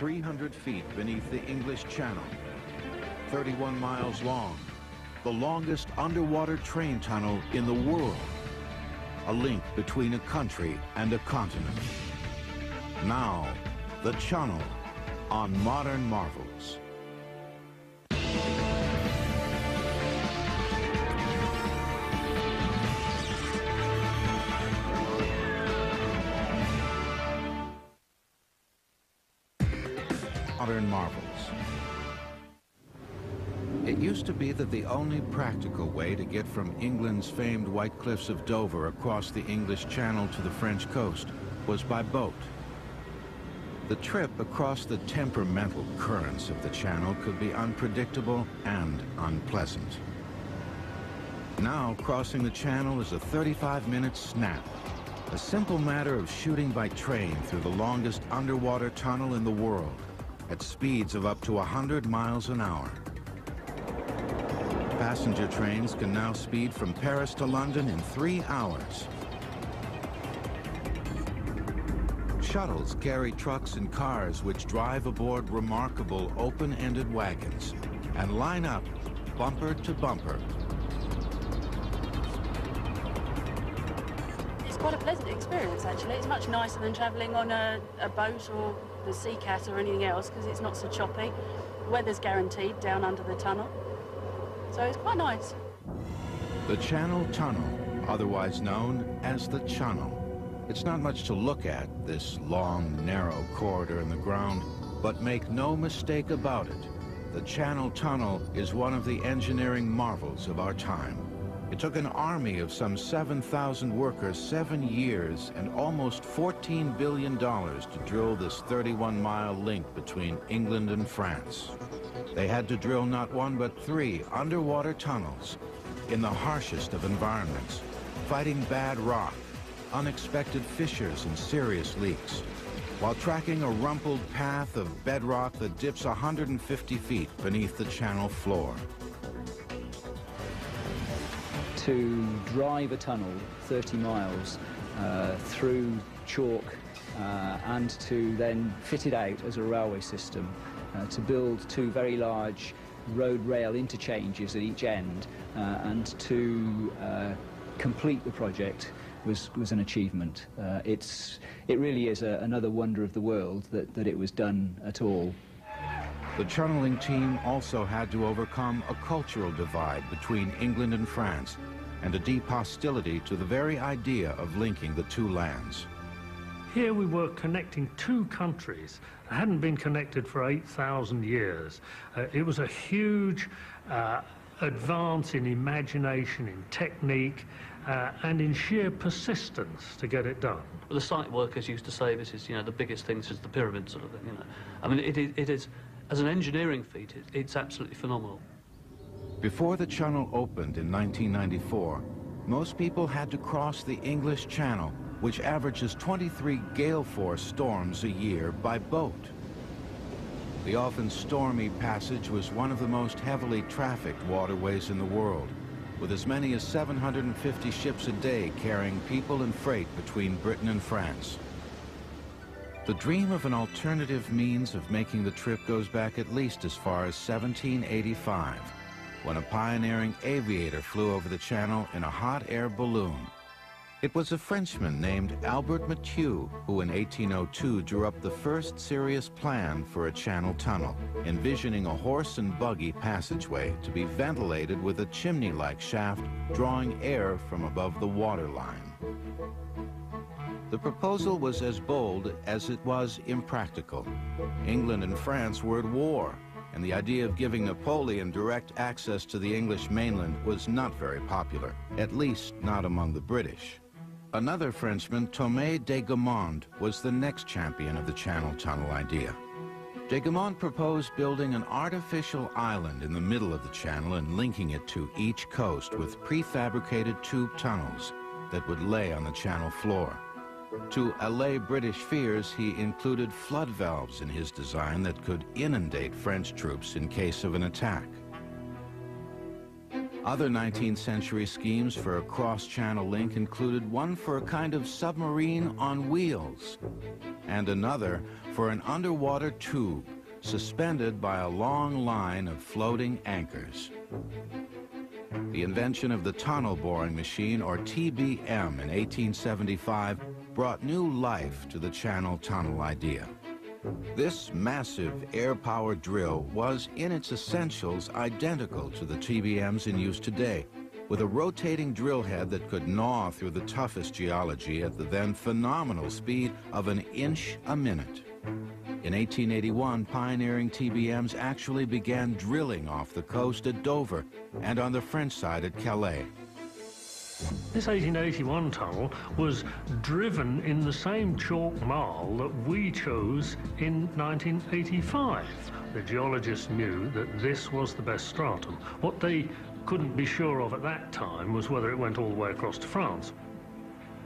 300 feet beneath the English Channel. 31 miles long, the longest underwater train tunnel in the world. A link between a country and a continent. Now, the Chunnel on Modern Marvels. That the only practical way to get from England's famed White Cliffs of Dover across the English Channel to the French coast was by boat. The trip across the temperamental currents of the Channel could be unpredictable and unpleasant. Now, crossing the Channel is a 35-minute snap. A simple matter of shooting by train through the longest underwater tunnel in the world at speeds of up to 100 miles an hour. Passenger trains can now speed from Paris to London in three hours. Shuttles carry trucks and cars which drive aboard remarkable open-ended wagons and line up bumper to bumper. It's quite a pleasant experience, actually. It's much nicer than travelling on a, a boat or the Sea Cat or anything else because it's not so choppy. Weather's guaranteed down under the tunnel. So it's quite nice. The Channel Tunnel, otherwise known as the Chunnel. It's not much to look at, this long, narrow corridor in the ground, but make no mistake about it. The Channel Tunnel is one of the engineering marvels of our time. It took an army of some 7,000 workers seven years and almost $14 billion to drill this 31-mile link between England and France. They had to drill not one but three underwater tunnels in the harshest of environments, fighting bad rock, unexpected fissures and serious leaks, while tracking a rumpled path of bedrock that dips 150 feet beneath the channel floor. To drive a tunnel 30 miles uh, through chalk uh, and to then fit it out as a railway system, uh, to build two very large road rail interchanges at each end uh, and to uh, complete the project was, was an achievement. Uh, it's, it really is a, another wonder of the world that, that it was done at all. The tunneling team also had to overcome a cultural divide between England and France and a deep hostility to the very idea of linking the two lands. Here we were connecting two countries that hadn't been connected for 8,000 years. Uh, it was a huge uh, advance in imagination, in technique, uh, and in sheer persistence to get it done. Well, the site workers used to say this is, you know, the biggest thing since the pyramid sort of thing, you know. I mean, it, it, it is, as an engineering feat, it, it's absolutely phenomenal. Before the Chunnel opened in 1994, most people had to cross the English Channel, which averages 23 gale force storms a year by boat. The often stormy passage was one of the most heavily trafficked waterways in the world, with as many as 750 ships a day carrying people and freight between Britain and France. The dream of an alternative means of making the trip goes back at least as far as 1785 when a pioneering aviator flew over the channel in a hot air balloon. It was a Frenchman named Albert Mathieu who in 1802 drew up the first serious plan for a channel tunnel, envisioning a horse and buggy passageway to be ventilated with a chimney-like shaft drawing air from above the waterline. The proposal was as bold as it was impractical. England and France were at war, and the idea of giving Napoleon direct access to the English mainland was not very popular, at least not among the British. Another Frenchman, Thomé de Gamond, was the next champion of the Channel Tunnel idea. De Gamond proposed building an artificial island in the middle of the channel and linking it to each coast with prefabricated tube tunnels that would lay on the channel floor. To allay British fears, he included flood valves in his design that could inundate French troops in case of an attack. Other 19th century schemes for a cross-channel link included one for a kind of submarine on wheels, and another for an underwater tube suspended by a long line of floating anchors. The invention of the tunnel boring machine, or TBM, in 1875 brought new life to the channel tunnel idea. This massive air-powered drill was, in its essentials, identical to the TBMs in use today, with a rotating drill head that could gnaw through the toughest geology at the then phenomenal speed of an inch a minute. In 1881, pioneering TBMs actually began drilling off the coast at Dover and on the French side at Calais. This 1881 tunnel was driven in the same chalk marl that we chose in 1985. The geologists knew that this was the best stratum. What they couldn't be sure of at that time was whether it went all the way across to France.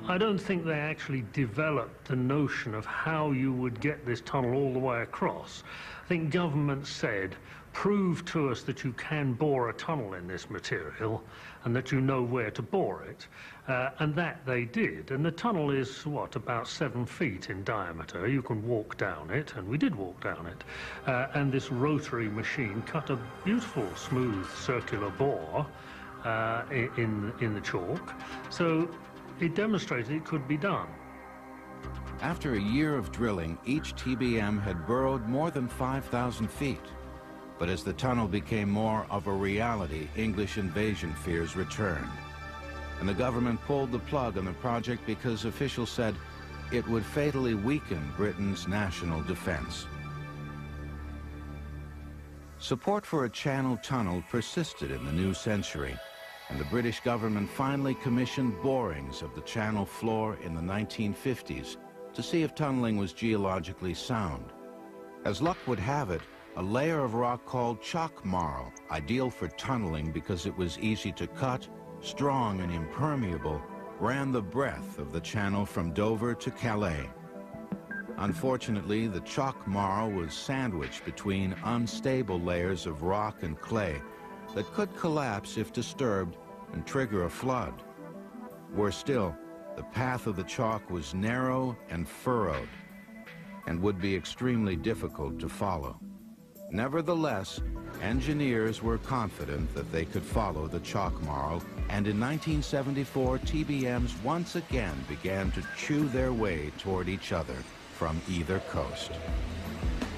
I don't think they actually developed the notion of how you would get this tunnel all the way across. I think government said, prove to us that you can bore a tunnel in this material and that you know where to bore it. Uh, and that they did. And the tunnel is, what, about seven feet in diameter. You can walk down it, and we did walk down it. Uh, and this rotary machine cut a beautiful, smooth, circular bore uh, in, in the chalk. So it demonstrated it could be done. After a year of drilling, each TBM had burrowed more than 5,000 feet. But as the tunnel became more of a reality, English invasion fears returned. And the government pulled the plug on the project because officials said it would fatally weaken Britain's national defense. Support for a channel tunnel persisted in the new century and the British government finally commissioned borings of the channel floor in the 1950s to see if tunneling was geologically sound. As luck would have it, a layer of rock called chalk marl, ideal for tunneling because it was easy to cut, strong and impermeable, ran the breadth of the channel from Dover to Calais. Unfortunately, the chalk marl was sandwiched between unstable layers of rock and clay that could collapse if disturbed and trigger a flood. Worse still, the path of the chalk was narrow and furrowed and would be extremely difficult to follow. Nevertheless, engineers were confident that they could follow the chalk marl, and in 1974, TBMs once again began to chew their way toward each other from either coast.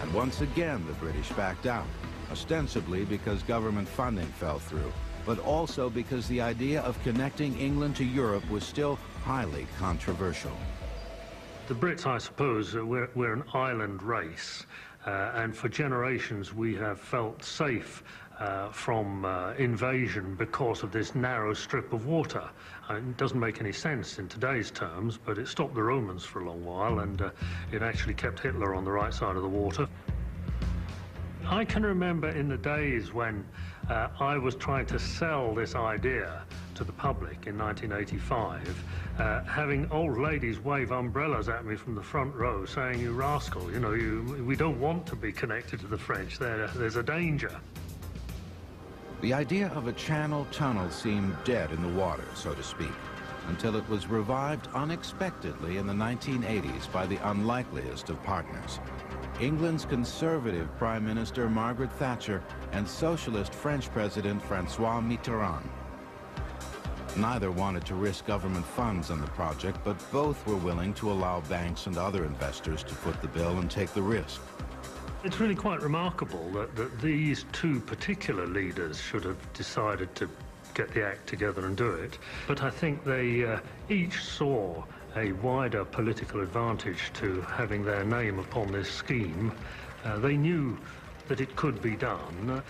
And once again, the British backed out ostensibly because government funding fell through, but also because the idea of connecting England to Europe was still highly controversial. The Brits, I suppose, uh, we're, we're an island race, and for generations we have felt safe uh, from uh, invasion because of this narrow strip of water. Uh, it doesn't make any sense in today's terms, but it stopped the Romans for a long while, and uh, it actually kept Hitler on the right side of the water. I can remember in the days when uh, I was trying to sell this idea to the public in 1985, uh, having old ladies wave umbrellas at me from the front row saying, you rascal, you know, you, we don't want to be connected to the French, there, there's a danger. The idea of a channel tunnel seemed dead in the water, so to speak, until it was revived unexpectedly in the 1980s by the unlikeliest of partners. England's conservative Prime Minister Margaret Thatcher and socialist French President Francois Mitterrand. Neither wanted to risk government funds on the project, but both were willing to allow banks and other investors to foot the bill and take the risk. It's really quite remarkable that, that these two particular leaders should have decided to get the act together and do it. But I think they uh, each saw a wider political advantage to having their name upon this scheme. Uh, they knew that it could be done.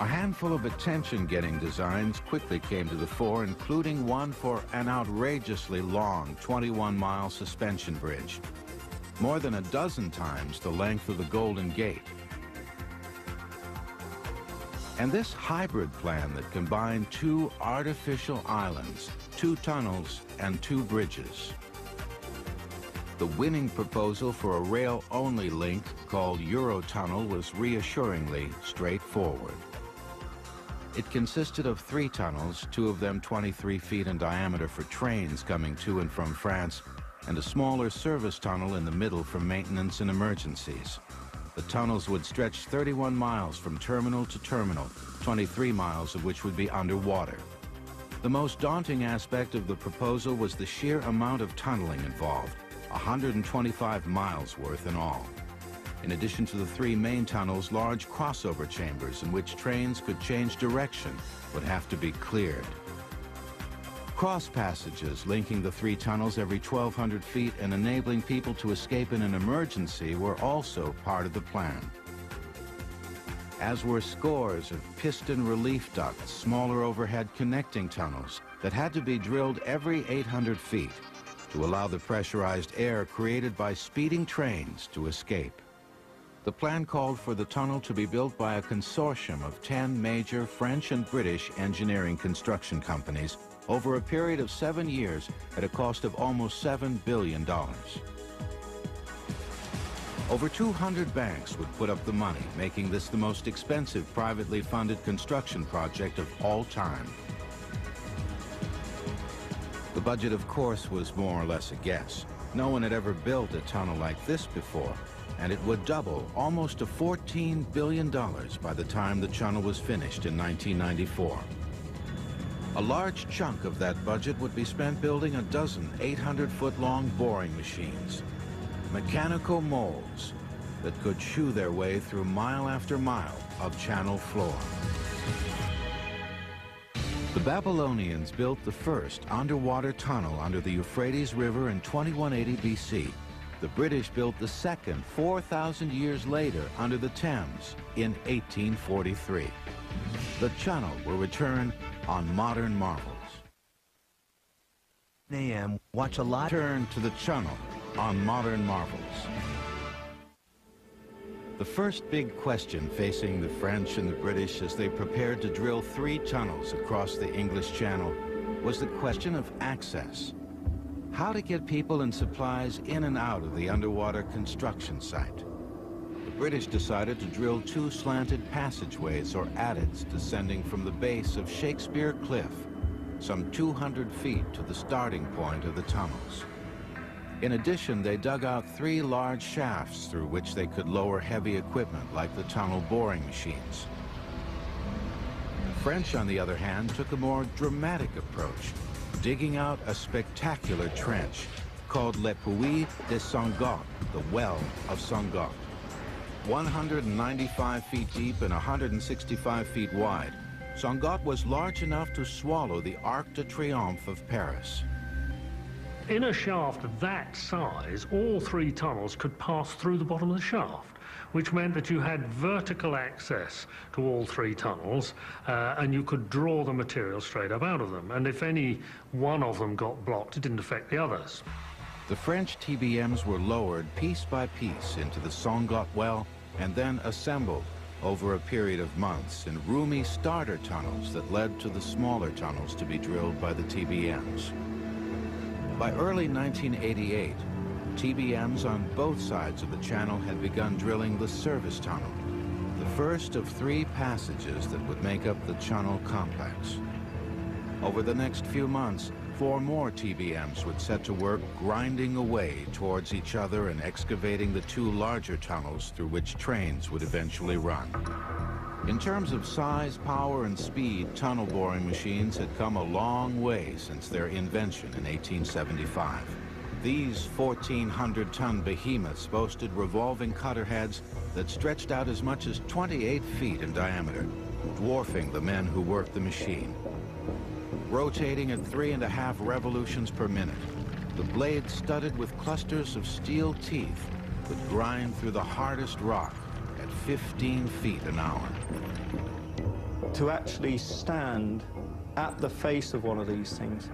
A handful of attention-getting designs quickly came to the fore, including one for an outrageously long 21-mile suspension bridge, more than a dozen times the length of the Golden Gate. And this hybrid plan that combined two artificial islands, two tunnels, and two bridges. The winning proposal for a rail-only link called Eurotunnel was reassuringly straightforward. It consisted of three tunnels, two of them 23 feet in diameter for trains coming to and from France, and a smaller service tunnel in the middle for maintenance and emergencies. The tunnels would stretch 31 miles from terminal to terminal, 23 miles of which would be underwater. The most daunting aspect of the proposal was the sheer amount of tunneling involved, 125 miles worth in all. In addition to the three main tunnels, large crossover chambers in which trains could change direction would have to be cleared. Cross passages linking the three tunnels every 1,200 feet and enabling people to escape in an emergency were also part of the plan. As were scores of piston relief ducts, smaller overhead connecting tunnels that had to be drilled every 800 feet to allow the pressurized air created by speeding trains to escape. The plan called for the tunnel to be built by a consortium of 10 major French and British engineering construction companies over a period of seven years at a cost of almost $7 billion. Over 200 banks would put up the money, making this the most expensive privately funded construction project of all time. The budget, of course, was more or less a guess. No one had ever built a tunnel like this before, and it would double almost to $14 billion by the time the tunnel was finished in 1994. A large chunk of that budget would be spent building a dozen 800-foot-long boring machines, mechanical molds that could chew their way through mile after mile of channel floor. The Babylonians built the first underwater tunnel under the Euphrates River in 2180 BC. The British built the second 4,000 years later under the Thames in 1843. The Chunnel will return on Modern Marvels. AM, watch a lot. Turn to the Chunnel on Modern Marvels. The first big question facing the French and the British as they prepared to drill three tunnels across the English Channel was the question of access. How to get people and supplies in and out of the underwater construction site. The British decided to drill two slanted passageways or adits descending from the base of Shakespeare Cliff, some 200 feet to the starting point of the tunnels. In addition, they dug out three large shafts through which they could lower heavy equipment like the tunnel boring machines. The French, on the other hand, took a more dramatic approach, digging out a spectacular trench called Le Puits de Sangatte, the Well of Sangatte. 195 feet deep and 165 feet wide, Sangatte was large enough to swallow the Arc de Triomphe of Paris. In a shaft that size, all three tunnels could pass through the bottom of the shaft, which meant that you had vertical access to all three tunnels, uh, and you could draw the material straight up out of them. And if any one of them got blocked, it didn't affect the others. The French TBMs were lowered piece by piece into the Sangatte well and then assembled over a period of months in roomy starter tunnels that led to the smaller tunnels to be drilled by the TBMs. By early 1988, TBMs on both sides of the channel had begun drilling the service tunnel, the first of three passages that would make up the channel complex. Over the next few months, Four more TBMs would set to work grinding away towards each other and excavating the two larger tunnels through which trains would eventually run. In terms of size, power, and speed, tunnel boring machines had come a long way since their invention in 1875. These 1,400-ton behemoths boasted revolving cutter heads that stretched out as much as 28 feet in diameter, dwarfing the men who worked the machine rotating at three and a half revolutions per minute. The blade studded with clusters of steel teeth would grind through the hardest rock at 15 feet an hour. To actually stand at the face of one of these things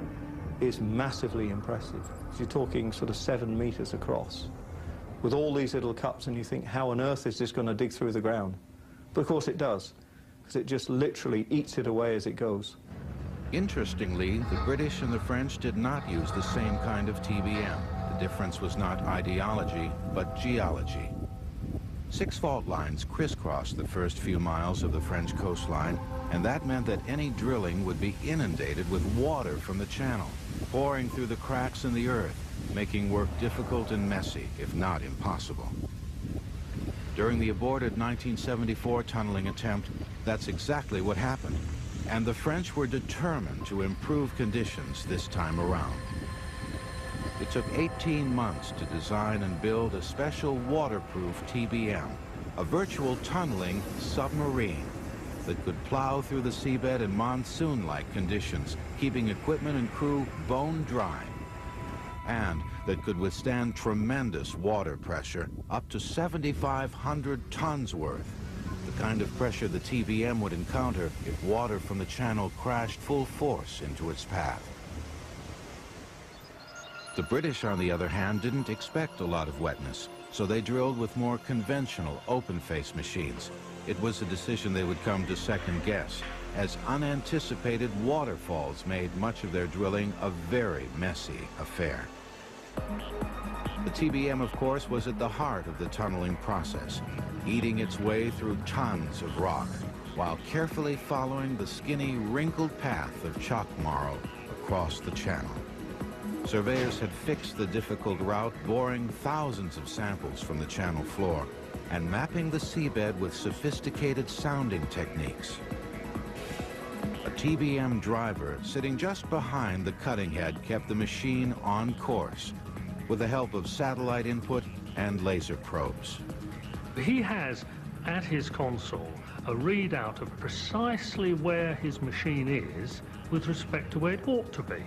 is massively impressive. You're talking sort of seven meters across with all these little cups and you think, how on earth is this going to dig through the ground? But of course it does, because it just literally eats it away as it goes. Interestingly, the British and the French did not use the same kind of TBM. The difference was not ideology, but geology. Six fault lines crisscrossed the first few miles of the French coastline, and that meant that any drilling would be inundated with water from the channel, pouring through the cracks in the earth, making work difficult and messy, if not impossible. During the aborted 1974 tunneling attempt, that's exactly what happened, and the French were determined to improve conditions this time around. It took 18 months to design and build a special waterproof TBM, a virtual tunneling submarine that could plow through the seabed in monsoon-like conditions, keeping equipment and crew bone dry, and that could withstand tremendous water pressure, up to 7,500 tons worth, the kind of pressure the TBM would encounter if water from the channel crashed full force into its path. The British, on the other hand, didn't expect a lot of wetness, so they drilled with more conventional open-face machines. It was a decision they would come to second guess, as unanticipated waterfalls made much of their drilling a very messy affair. The TBM, of course, was at the heart of the tunneling process, eating its way through tons of rock, while carefully following the skinny, wrinkled path of chalk marl across the channel. Surveyors had fixed the difficult route, boring thousands of samples from the channel floor and mapping the seabed with sophisticated sounding techniques. A TBM driver sitting just behind the cutting head kept the machine on course with the help of satellite input and laser probes. He has at his console a readout of precisely where his machine is with respect to where it ought to be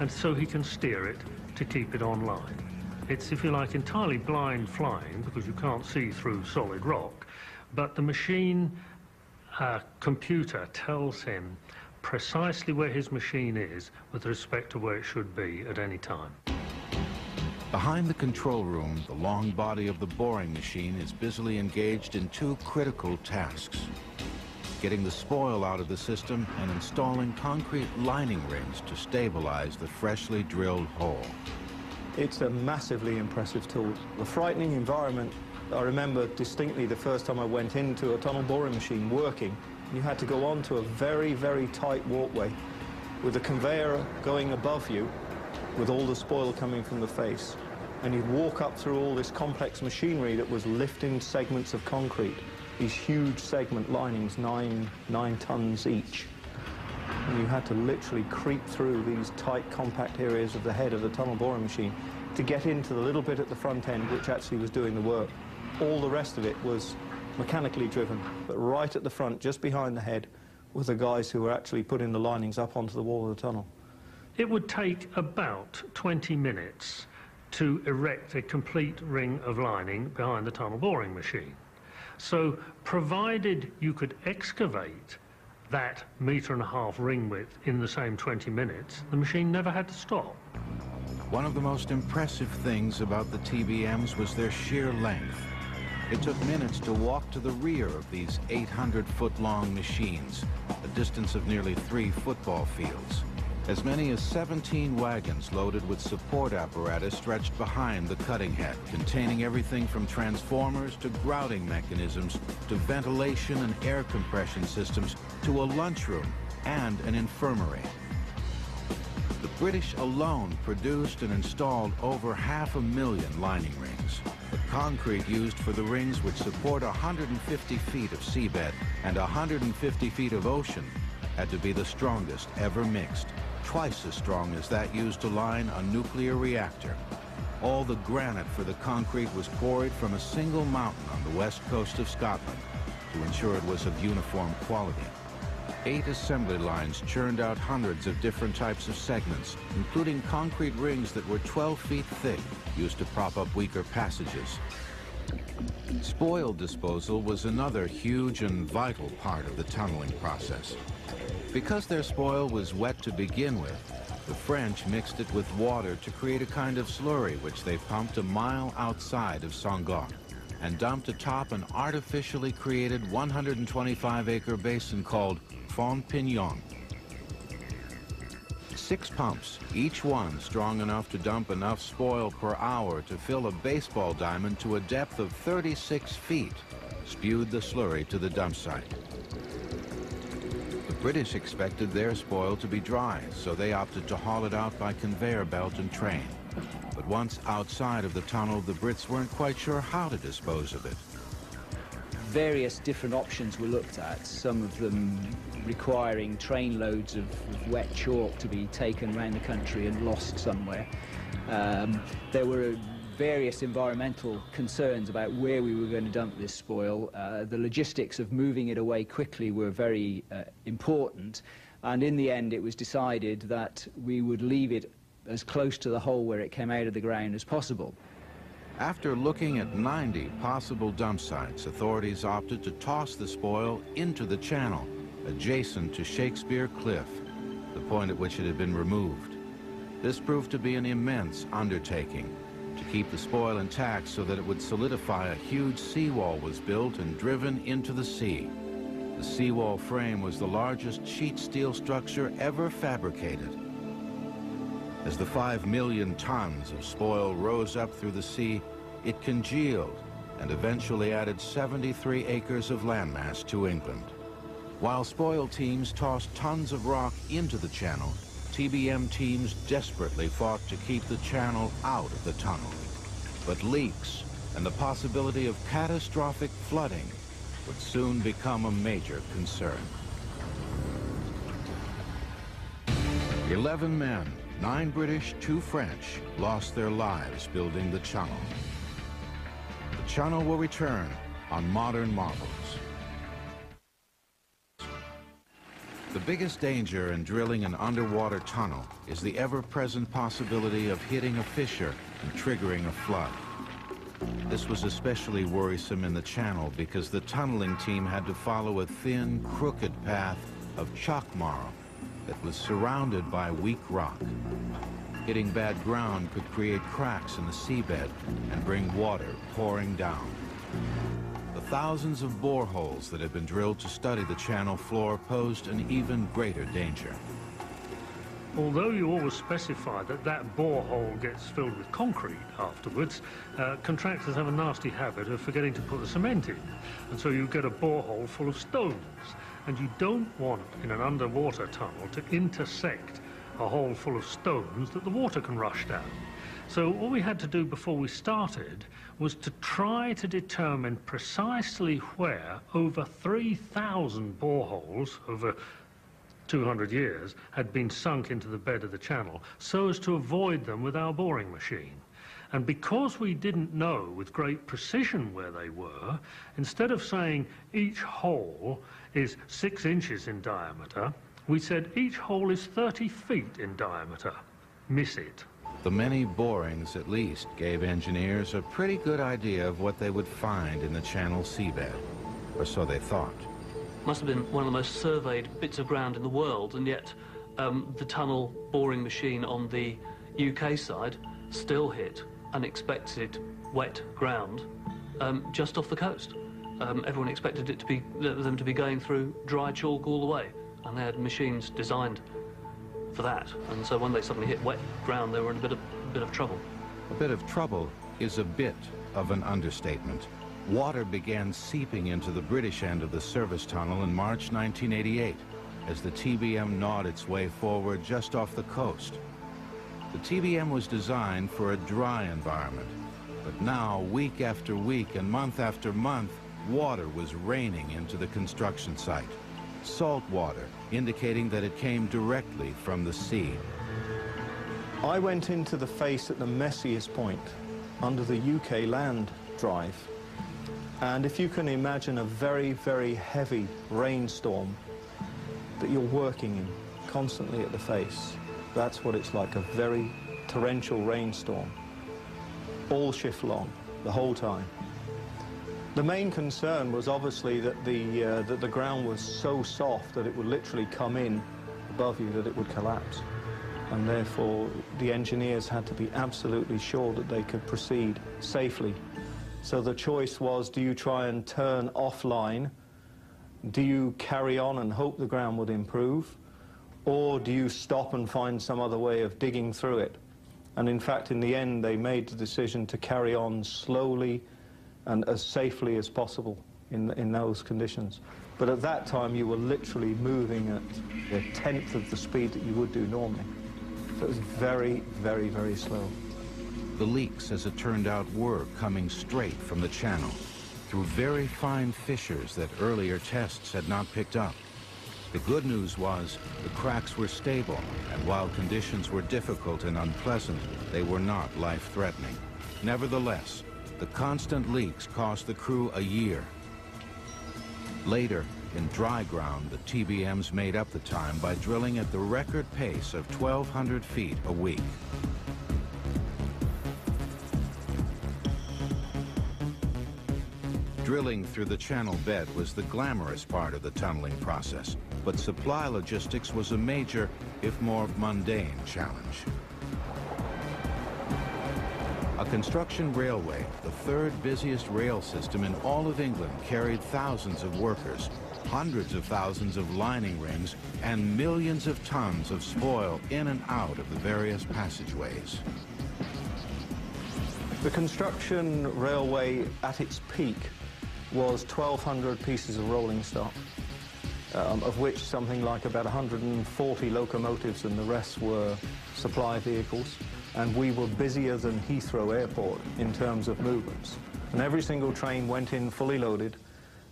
and so he can steer it to keep it online. It's, if you like, entirely blind flying because you can't see through solid rock, but the machine uh, computer tells him precisely where his machine is with respect to where it should be at any time. Behind the control room, the long body of the boring machine is busily engaged in two critical tasks getting the spoil out of the system and installing concrete lining rings to stabilize the freshly drilled hole. It's a massively impressive tool. The frightening environment, I remember distinctly the first time I went into a tunnel boring machine working. You had to go onto a very, very tight walkway with a conveyor going above you with all the spoil coming from the face. And you'd walk up through all this complex machinery that was lifting segments of concrete these huge segment linings, nine, nine tons each. And you had to literally creep through these tight, compact areas of the head of the tunnel boring machine to get into the little bit at the front end which actually was doing the work. All the rest of it was mechanically driven, but right at the front, just behind the head, were the guys who were actually putting the linings up onto the wall of the tunnel. It would take about 20 minutes to erect a complete ring of lining behind the tunnel boring machine. So provided you could excavate that metre and a half ring width in the same 20 minutes, the machine never had to stop. One of the most impressive things about the TBMs was their sheer length. It took minutes to walk to the rear of these 800-foot-long machines, a distance of nearly three football fields. As many as 17 wagons loaded with support apparatus stretched behind the cutting head, containing everything from transformers to grouting mechanisms to ventilation and air compression systems to a lunchroom and an infirmary. The British alone produced and installed over half a million lining rings. The concrete used for the rings would support 150 feet of seabed and 150 feet of ocean had to be the strongest ever mixed twice as strong as that used to line a nuclear reactor. All the granite for the concrete was quarried from a single mountain on the west coast of Scotland to ensure it was of uniform quality. Eight assembly lines churned out hundreds of different types of segments, including concrete rings that were 12 feet thick, used to prop up weaker passages. Spoil disposal was another huge and vital part of the tunneling process. Because their spoil was wet to begin with, the French mixed it with water to create a kind of slurry which they pumped a mile outside of Sangatte and dumped atop an artificially created 125-acre basin called Fond Pignon. Six pumps, each one strong enough to dump enough spoil per hour to fill a baseball diamond to a depth of 36 feet, spewed the slurry to the dump site. The British expected their spoil to be dry, so they opted to haul it out by conveyor belt and train. But once outside of the tunnel, the Brits weren't quite sure how to dispose of it. Various different options were looked at, some of them requiring train loads of, wet chalk to be taken around the country and lost somewhere. Um, there were various environmental concerns about where we were going to dump this spoil. Uh, the logistics of moving it away quickly were very uh, important, and in the end it was decided that we would leave it as close to the hole where it came out of the ground as possible. After looking at 90 possible dump sites, authorities opted to toss the spoil into the channel, adjacent to Shakespeare Cliff, the point at which it had been removed. This proved to be an immense undertaking. To keep the spoil intact so that it would solidify, a huge seawall was built and driven into the sea. The seawall frame was the largest sheet steel structure ever fabricated. As the five million tons of spoil rose up through the sea, it congealed and eventually added 73 acres of landmass to England. While spoil teams tossed tons of rock into the channel, TBM teams desperately fought to keep the channel out of the tunnel. But leaks and the possibility of catastrophic flooding would soon become a major concern. Eleven men Nine British, two French lost their lives building the Chunnel. The Chunnel will return on Modern Marvels. The biggest danger in drilling an underwater tunnel is the ever-present possibility of hitting a fissure and triggering a flood. This was especially worrisome in the channel because the tunneling team had to follow a thin, crooked path of chalk marl that was surrounded by weak rock. Hitting bad ground could create cracks in the seabed and bring water pouring down. The thousands of boreholes that had been drilled to study the channel floor posed an even greater danger. Although you always specify that that borehole gets filled with concrete afterwards, uh, contractors have a nasty habit of forgetting to put the cement in. And so you get a borehole full of stones. And you don't want, in an underwater tunnel, to intersect a hole full of stones that the water can rush down. So all we had to do before we started was to try to determine precisely where over 3,000 boreholes over 200 years had been sunk into the bed of the channel so as to avoid them with our boring machine. And because we didn't know with great precision where they were, instead of saying each hole is six inches in diameter, we said each hole is 30 feet in diameter. Miss it. The many borings, at least, gave engineers a pretty good idea of what they would find in the channel seabed, or so they thought. Must have been one of the most surveyed bits of ground in the world, and yet um, the tunnel boring machine on the UK side still hit unexpected wet ground um, just off the coast. Um, everyone expected it to be them to be going through dry chalk all the way, and they had machines designed for that. And so when they suddenly hit wet ground, they were in a bit of a bit of trouble. A bit of trouble is a bit of an understatement. Water began seeping into the British end of the service tunnel in March 1988 as the TBM gnawed its way forward just off the coast. The TBM was designed for a dry environment, but now, week after week and month after month, water was raining into the construction site. Salt water, indicating that it came directly from the sea. I went into the face at the messiest point, under the UK land drive. And if you can imagine a very, very heavy rainstorm that you're working in constantly at the face, that's what it's like, a very torrential rainstorm, all shift long, the whole time. The main concern was obviously that the, uh, that the ground was so soft that it would literally come in above you, that it would collapse. And therefore, the engineers had to be absolutely sure that they could proceed safely. So the choice was, do you try and turn offline? Do you carry on and hope the ground would improve? Or do you stop and find some other way of digging through it? And in fact, in the end, they made the decision to carry on slowly and as safely as possible in, in those conditions. But at that time, you were literally moving at a tenth of the speed that you would do normally. So it was very, very, very slow. The leaks, as it turned out, were coming straight from the channel through very fine fissures that earlier tests had not picked up. The good news was the cracks were stable, and while conditions were difficult and unpleasant, they were not life-threatening. Nevertheless, the constant leaks cost the crew a year. Later, in dry ground, the TBMs made up the time by drilling at the record pace of 1,200 feet a week. Drilling through the channel bed was the glamorous part of the tunneling process, but supply logistics was a major, if more mundane, challenge. A construction railway, the third busiest rail system in all of England, carried thousands of workers, hundreds of thousands of lining rings, and millions of tons of spoil in and out of the various passageways. The construction railway at its peak was 1,200 pieces of rolling stock, um, of which something like about 140 locomotives and the rest were supply vehicles. And we were busier than Heathrow Airport in terms of movements. And every single train went in fully loaded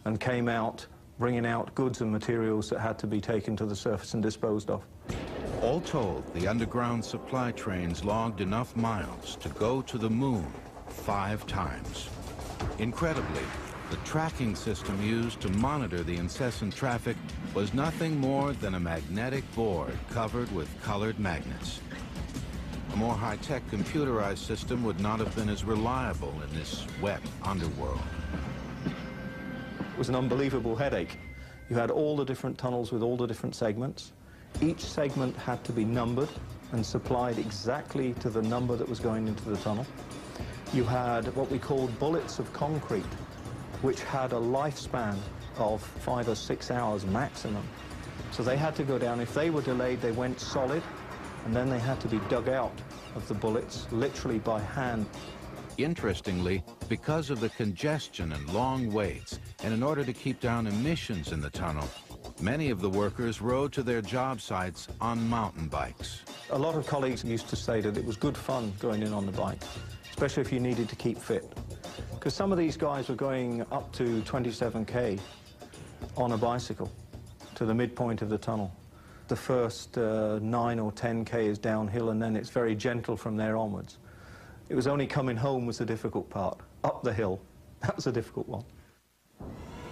and came out bringing out goods and materials that had to be taken to the surface and disposed of. All told, the underground supply trains logged enough miles to go to the moon five times. Incredibly, the tracking system used to monitor the incessant traffic was nothing more than a magnetic board covered with colored magnets. A more high-tech computerized system would not have been as reliable in this wet underworld. It was an unbelievable headache. You had all the different tunnels with all the different segments. Each segment had to be numbered and supplied exactly to the number that was going into the tunnel. You had what we called bullets of concrete which had a lifespan of five or six hours maximum. So they had to go down. If they were delayed, they went solid, and then they had to be dug out of the bullets, literally by hand. Interestingly, because of the congestion and long waits, and in order to keep down emissions in the tunnel, many of the workers rode to their job sites on mountain bikes. A lot of colleagues used to say that it was good fun going in on the bike, especially if you needed to keep fit. Because some of these guys were going up to 27k on a bicycle to the midpoint of the tunnel. The first uh, 9 or 10k is downhill and then it's very gentle from there onwards. It was only coming home was the difficult part. Up the hill, that was a difficult one.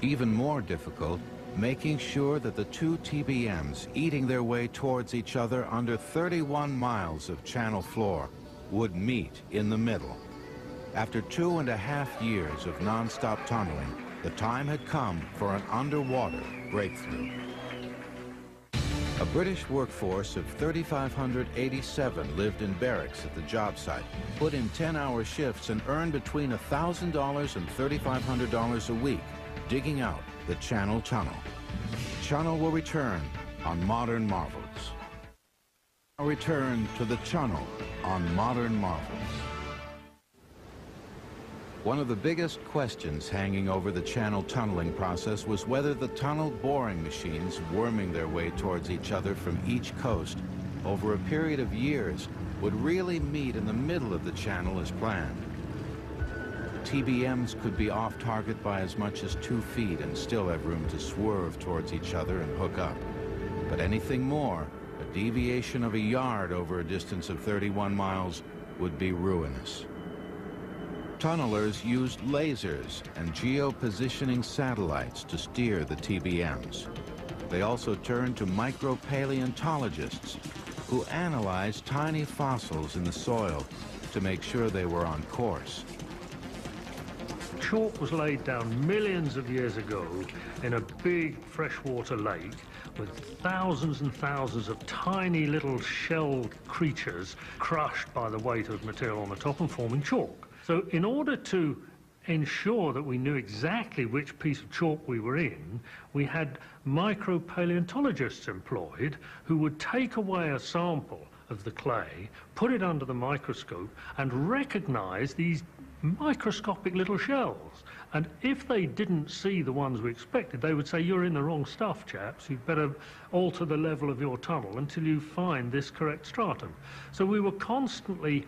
Even more difficult, making sure that the two TBMs eating their way towards each other under 31 miles of channel floor would meet in the middle. After two and a half years of non-stop tunneling, the time had come for an underwater breakthrough. A British workforce of 3,587 lived in barracks at the job site, put in 10-hour shifts and earned between $1,000 and $3,500 a week digging out the Channel Tunnel. Chunnel will return on Modern Marvels. A return to the Chunnel on Modern Marvels. One of the biggest questions hanging over the channel tunneling process was whether the tunnel boring machines worming their way towards each other from each coast over a period of years would really meet in the middle of the channel as planned. TBMs could be off target by as much as two feet and still have room to swerve towards each other and hook up. But anything more, a deviation of a yard over a distance of 31 miles, would be ruinous. Tunnelers used lasers and geopositioning satellites to steer the TBMs. They also turned to micropaleontologists who analyzed tiny fossils in the soil to make sure they were on course. Chalk was laid down millions of years ago in a big freshwater lake with thousands and thousands of tiny little shell creatures crushed by the weight of material on the top and forming chalk. So in order to ensure that we knew exactly which piece of chalk we were in, we had micropaleontologists employed who would take away a sample of the clay, put it under the microscope, and recognize these microscopic little shells. And if they didn't see the ones we expected, they would say, you're in the wrong stuff, chaps. You'd better alter the level of your tunnel until you find this correct stratum. So we were constantly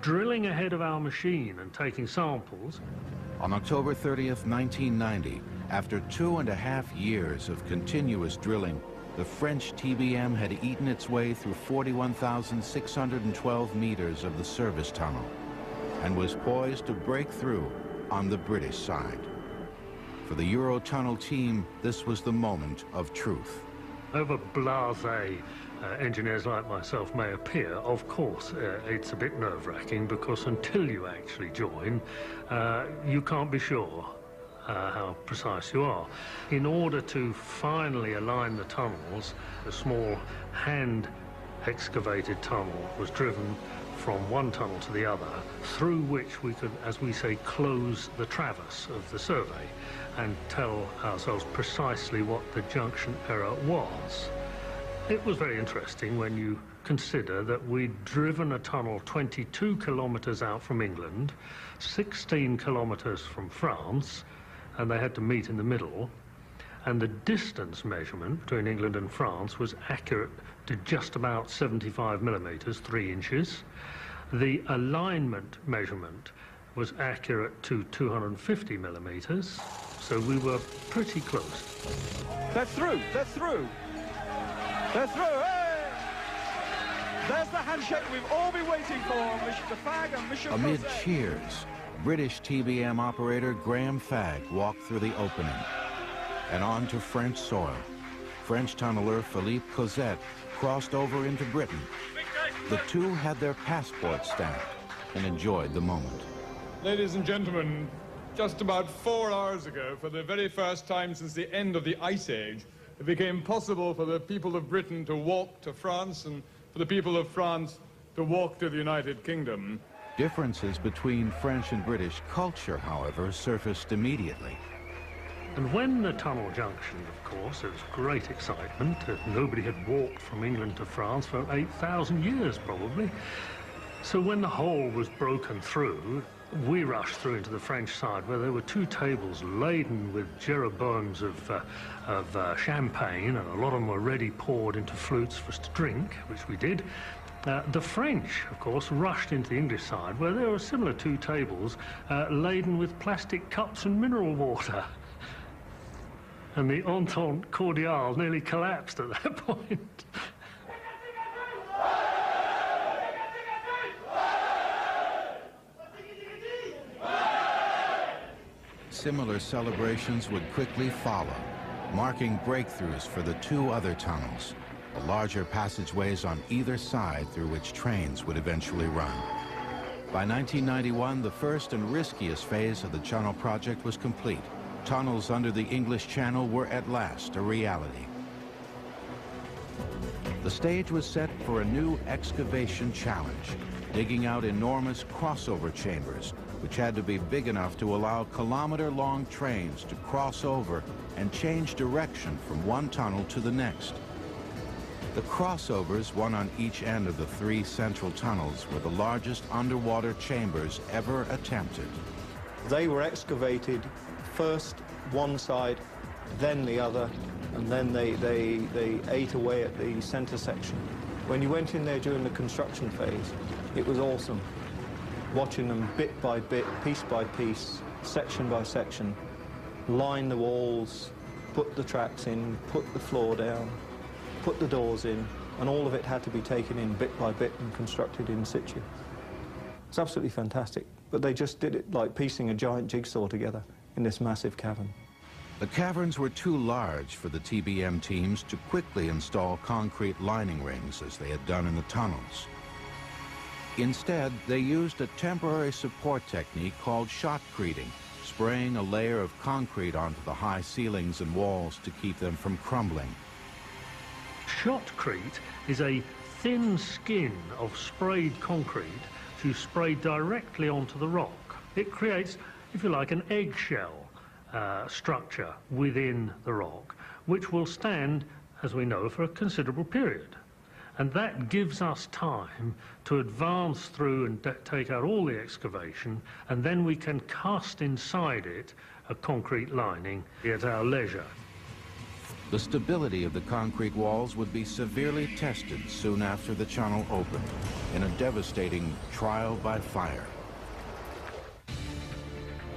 drilling ahead of our machine and taking samples. On October 30th, 1990, after two and a half years of continuous drilling, the French TBM had eaten its way through 41,612 meters of the service tunnel and was poised to break through on the British side. For the Eurotunnel team, this was the moment of truth. Over blasé uh, engineers like myself may appear, of course, uh, it's a bit nerve-wracking because until you actually join, uh, you can't be sure uh, how precise you are. In order to finally align the tunnels, a small hand excavated tunnel was driven from one tunnel to the other, through which we could, as we say, close the traverse of the survey and tell ourselves precisely what the junction error was. It was very interesting when you consider that we'd driven a tunnel 22 kilometres out from England, 16 kilometres from France, and they had to meet in the middle, and the distance measurement between England and France was accurate to just about 75 millimetres, three inches. The alignment measurement was accurate to 250 millimetres, so we were pretty close. They're through, they're through. They're through, hey! There's the handshake we've all been waiting for, Mr. Fagg and Mr. Amid cheers, British TBM operator Graham Fagg walked through the opening and on to French soil. French tunneler Philippe Cozette crossed over into Britain the two had their passports stamped and enjoyed the moment. Ladies and gentlemen, just about four hours ago, for the very first time since the end of the Ice Age, it became possible for the people of Britain to walk to France and for the people of France to walk to the United Kingdom. Differences between French and British culture, however, surfaced immediately. And when the tunnel junction, of course, there was great excitement. Uh, nobody had walked from England to France for 8,000 years, probably. So when the hole was broken through, we rushed through into the French side where there were two tables laden with Jeroboams of, uh, of uh, champagne, and a lot of them were ready poured into flutes for us to drink, which we did. Uh, the French, of course, rushed into the English side where there were similar two tables uh, laden with plastic cups and mineral water and the Entente Cordiale nearly collapsed at that point. Similar celebrations would quickly follow, marking breakthroughs for the two other tunnels, the larger passageways on either side through which trains would eventually run. By 1991, the first and riskiest phase of the Channel project was complete tunnels under the English Channel were at last a reality. The stage was set for a new excavation challenge, digging out enormous crossover chambers, which had to be big enough to allow kilometer-long trains to cross over and change direction from one tunnel to the next. The crossovers, one on each end of the three central tunnels, were the largest underwater chambers ever attempted. They were excavated first one side, then the other, and then they, they, they ate away at the center section. When you went in there during the construction phase, it was awesome. Watching them bit by bit, piece by piece, section by section, line the walls, put the tracks in, put the floor down, put the doors in, and all of it had to be taken in bit by bit and constructed in situ. It's absolutely fantastic, but they just did it like piecing a giant jigsaw together in this massive cavern. The caverns were too large for the TBM teams to quickly install concrete lining rings as they had done in the tunnels. Instead, they used a temporary support technique called shotcreting, spraying a layer of concrete onto the high ceilings and walls to keep them from crumbling. Shotcrete is a thin skin of sprayed concrete to spray directly onto the rock. It creates if you like, an eggshell uh, structure within the rock, which will stand, as we know, for a considerable period. And that gives us time to advance through and take out all the excavation, and then we can cast inside it a concrete lining at our leisure. The stability of the concrete walls would be severely tested soon after the Chunnel opened in a devastating trial by fire.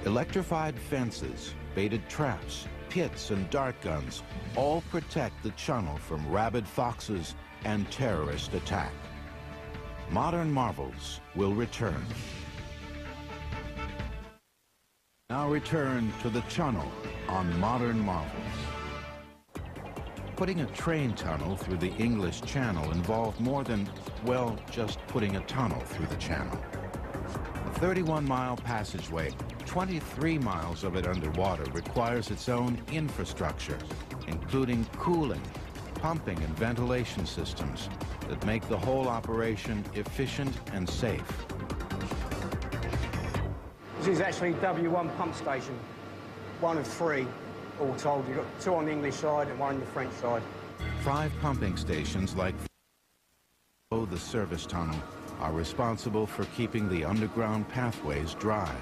Electrified fences, baited traps, pits and dart guns all protect the channel from rabid foxes and terrorist attack. Modern marvels will return. Now return to the Chunnel on Modern Marvels. Putting a train tunnel through the English Channel involved more than, well, just putting a tunnel through the channel. A 31-mile passageway, 23 miles of it underwater, requires its own infrastructure, including cooling, pumping and ventilation systems that make the whole operation efficient and safe. This is actually W1 pump station, one of three all told. You've got two on the English side and one on the French side. Five pumping stations like the service tunnel are responsible for keeping the underground pathways dry.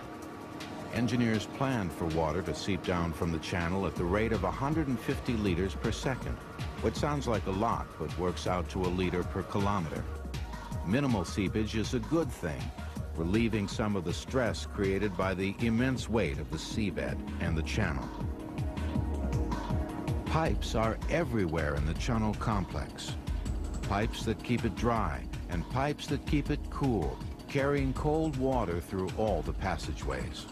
Engineers planned for water to seep down from the channel at the rate of 150 liters per second, which sounds like a lot, but works out to a liter per kilometer. Minimal seepage is a good thing, relieving some of the stress created by the immense weight of the seabed and the channel. Pipes are everywhere in the Chunnel complex. Pipes that keep it dry and pipes that keep it cool, carrying cold water through all the passageways.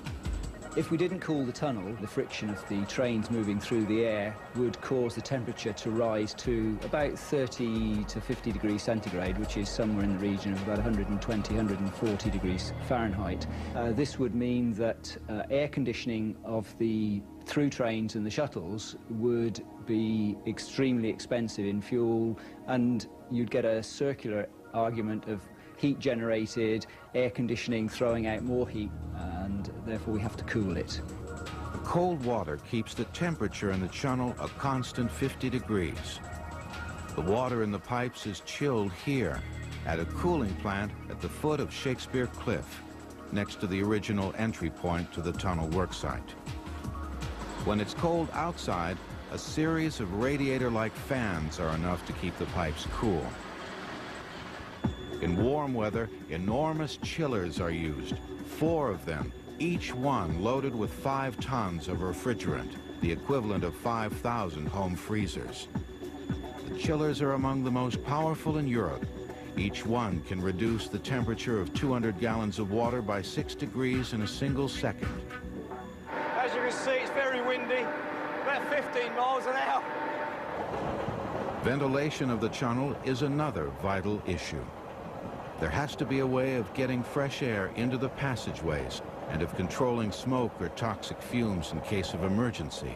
If we didn't cool the tunnel, the friction of the trains moving through the air would cause the temperature to rise to about 30 to 50 degrees centigrade, which is somewhere in the region of about 120, 140 degrees Fahrenheit. Uh, this would mean that uh, air conditioning of the through trains and the shuttles would be extremely expensive in fuel and you'd get a circular argument of heat generated, air conditioning throwing out more heat, and therefore we have to cool it. The cold water keeps the temperature in the Chunnel a constant 50 degrees. The water in the pipes is chilled here at a cooling plant at the foot of Shakespeare Cliff, next to the original entry point to the tunnel worksite. When it's cold outside, a series of radiator-like fans are enough to keep the pipes cool. In warm weather, enormous chillers are used, four of them, each one loaded with five tons of refrigerant, the equivalent of 5,000 home freezers. The chillers are among the most powerful in Europe. Each one can reduce the temperature of 200 gallons of water by 6 degrees in a single second. As you can see, it's very windy, about 15 miles an hour. Ventilation of the channel is another vital issue. There has to be a way of getting fresh air into the passageways and of controlling smoke or toxic fumes in case of emergency.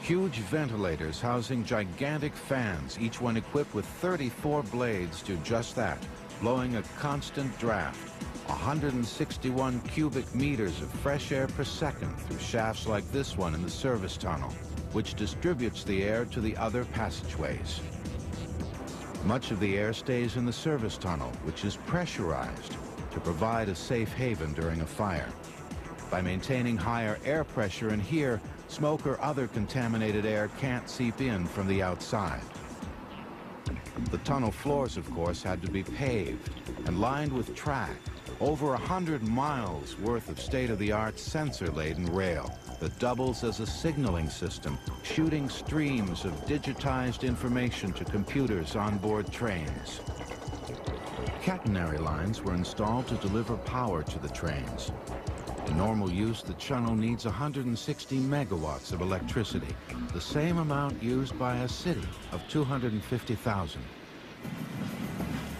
Huge ventilators housing gigantic fans, each one equipped with 34 blades, do just that, blowing a constant draft, 161 cubic meters of fresh air per second through shafts like this one in the service tunnel, which distributes the air to the other passageways. Much of the air stays in the service tunnel, which is pressurized to provide a safe haven during a fire. By maintaining higher air pressure in here, smoke or other contaminated air can't seep in from the outside. The tunnel floors, of course, had to be paved and lined with track, over a hundred miles worth of state-of-the-art sensor-laden rail that doubles as a signaling system, shooting streams of digitized information to computers on board trains. Catenary lines were installed to deliver power to the trains. In normal use, the Chunnel needs 160 megawatts of electricity, the same amount used by a city of 250,000.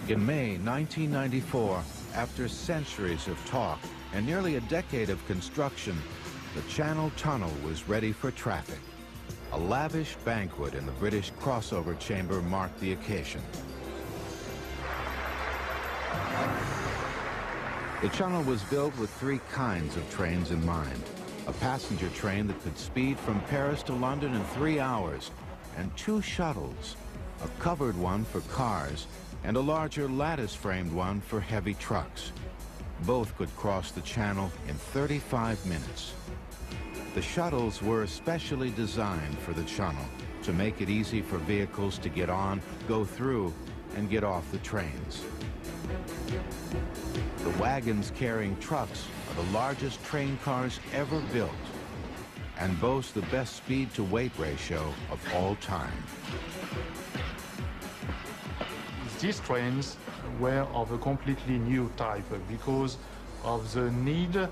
In May 1994, after centuries of talk and nearly a decade of construction, the Channel Tunnel was ready for traffic. A lavish banquet in the British crossover chamber marked the occasion. The channel was built with three kinds of trains in mind. a passenger train that could speed from Paris to London in three hours, and two shuttles, a covered one for cars and a larger lattice-framed one for heavy trucks. Both could cross the channel in 35 minutes. The shuttles were specially designed for the Chunnel to make it easy for vehicles to get on, go through, and get off the trains. The wagons carrying trucks are the largest train cars ever built and boast the best speed to weight ratio of all time. These trains were of a completely new type because of the need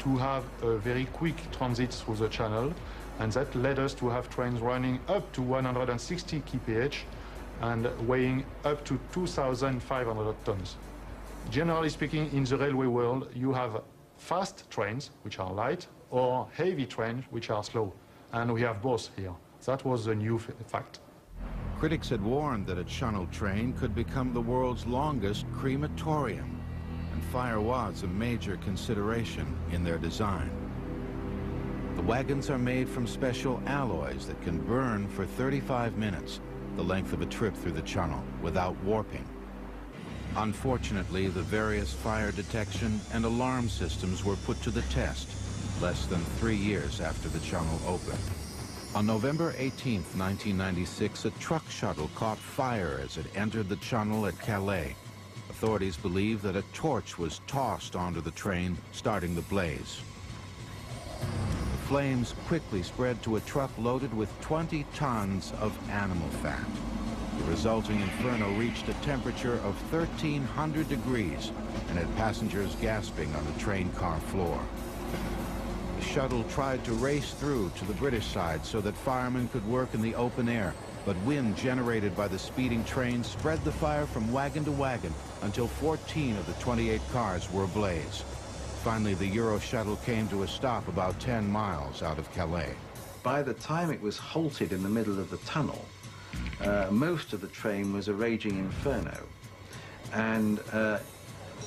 to have a very quick transit through the channel and that led us to have trains running up to 160 kph and weighing up to 2,500 tons. Generally speaking, in the railway world, you have fast trains, which are light, or heavy trains, which are slow. And we have both here. That was the new fact. Critics had warned that a Channel train could become the world's longest crematorium, and fire was a major consideration in their design. The wagons are made from special alloys that can burn for 35 minutes, the length of a trip through the channel, without warping. Unfortunately, the various fire detection and alarm systems were put to the test less than three years after the Chunnel opened. On November 18, 1996, a truck shuttle caught fire as it entered the Chunnel at Calais. Authorities believe that a torch was tossed onto the train, starting the blaze. The flames quickly spread to a truck loaded with 20 tons of animal fat. The resulting inferno reached a temperature of 1,300 degrees and had passengers gasping on the train car floor. The shuttle tried to race through to the British side so that firemen could work in the open air, but wind generated by the speeding train spread the fire from wagon to wagon until 14 of the 28 cars were ablaze. Finally, the Euro shuttle came to a stop about 10 miles out of Calais. By the time it was halted in the middle of the tunnel, uh, most of the train was a raging inferno. And uh,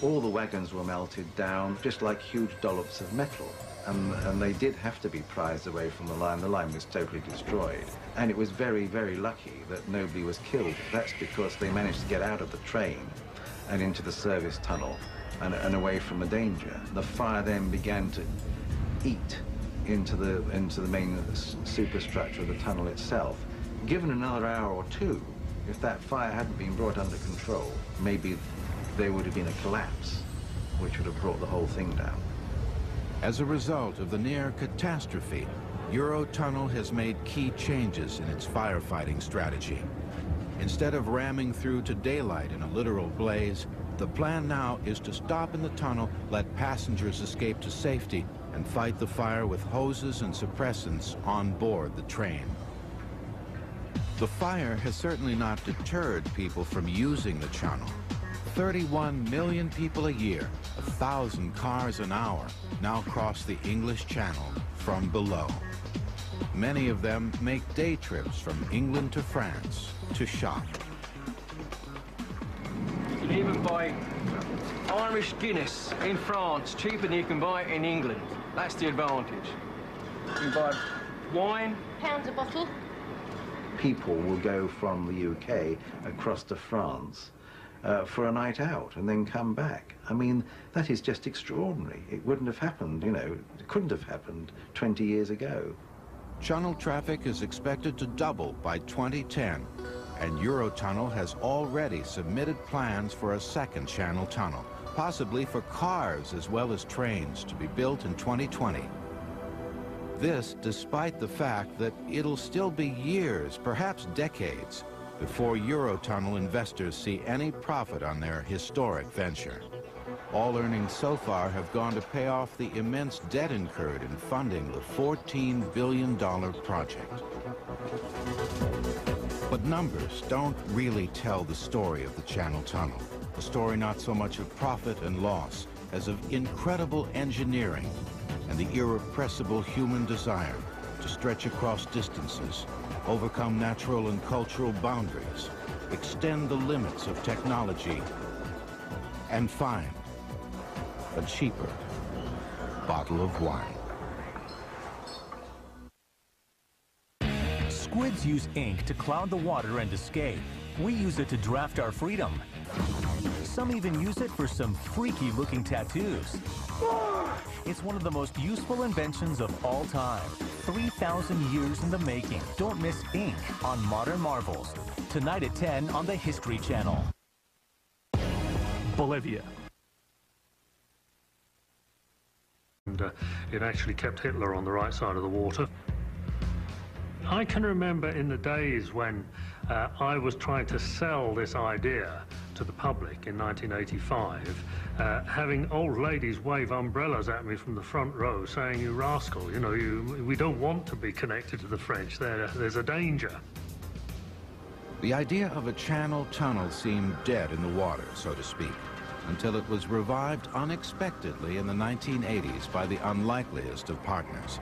all the wagons were melted down, just like huge dollops of metal and, and they did have to be prized away from the line. The line was totally destroyed. And it was very, very lucky that nobody was killed. That's because they managed to get out of the train and into the service tunnel and, and away from the danger. The fire then began to eat into the, into the main superstructure of the tunnel itself. Given another hour or two, if that fire hadn't been brought under control, maybe there would have been a collapse, which would have brought the whole thing down. As a result of the near catastrophe, Eurotunnel has made key changes in its firefighting strategy. Instead of ramming through to daylight in a literal blaze, the plan now is to stop in the tunnel, let passengers escape to safety, and fight the fire with hoses and suppressants on board the train. The fire has certainly not deterred people from using the Chunnel. 31 million people a year, a thousand cars an hour, now cross the English Channel from below. Many of them make day trips from England to France to shop. You can even buy Irish Guinness in France cheaper than you can buy it in England. That's the advantage. You can buy wine. Pounds a bottle. People will go from the UK across to France uh, for a night out and then come back. I mean, that is just extraordinary. It wouldn't have happened, you know, it couldn't have happened 20 years ago. Channel traffic is expected to double by 2010, and Eurotunnel has already submitted plans for a second channel tunnel, possibly for cars as well as trains to be built in 2020. This despite the fact that it'll still be years, perhaps decades, before Eurotunnel investors see any profit on their historic venture. All earnings so far have gone to pay off the immense debt incurred in funding the $14 billion project. But numbers don't really tell the story of the Channel Tunnel. A story not so much of profit and loss as of incredible engineering and the irrepressible human desire stretch across distances, overcome natural and cultural boundaries, extend the limits of technology, and find a cheaper bottle of wine. Squids use ink to cloud the water and escape. We use it to draft our freedom. Some even use it for some freaky looking tattoos. It's one of the most useful inventions of all time. 3,000 years in the making. Don't miss Ink on Modern Marvels. Tonight at 10 on the History Channel. Bolivia. And uh, it actually kept Hitler on the right side of the water. I can remember in the days when uh, I was trying to sell this idea to the public in 1985, uh, having old ladies wave umbrellas at me from the front row saying, you rascal, you know, you, we don't want to be connected to the French, there, there's a danger. The idea of a channel tunnel seemed dead in the water, so to speak, until it was revived unexpectedly in the 1980s by the unlikeliest of partners.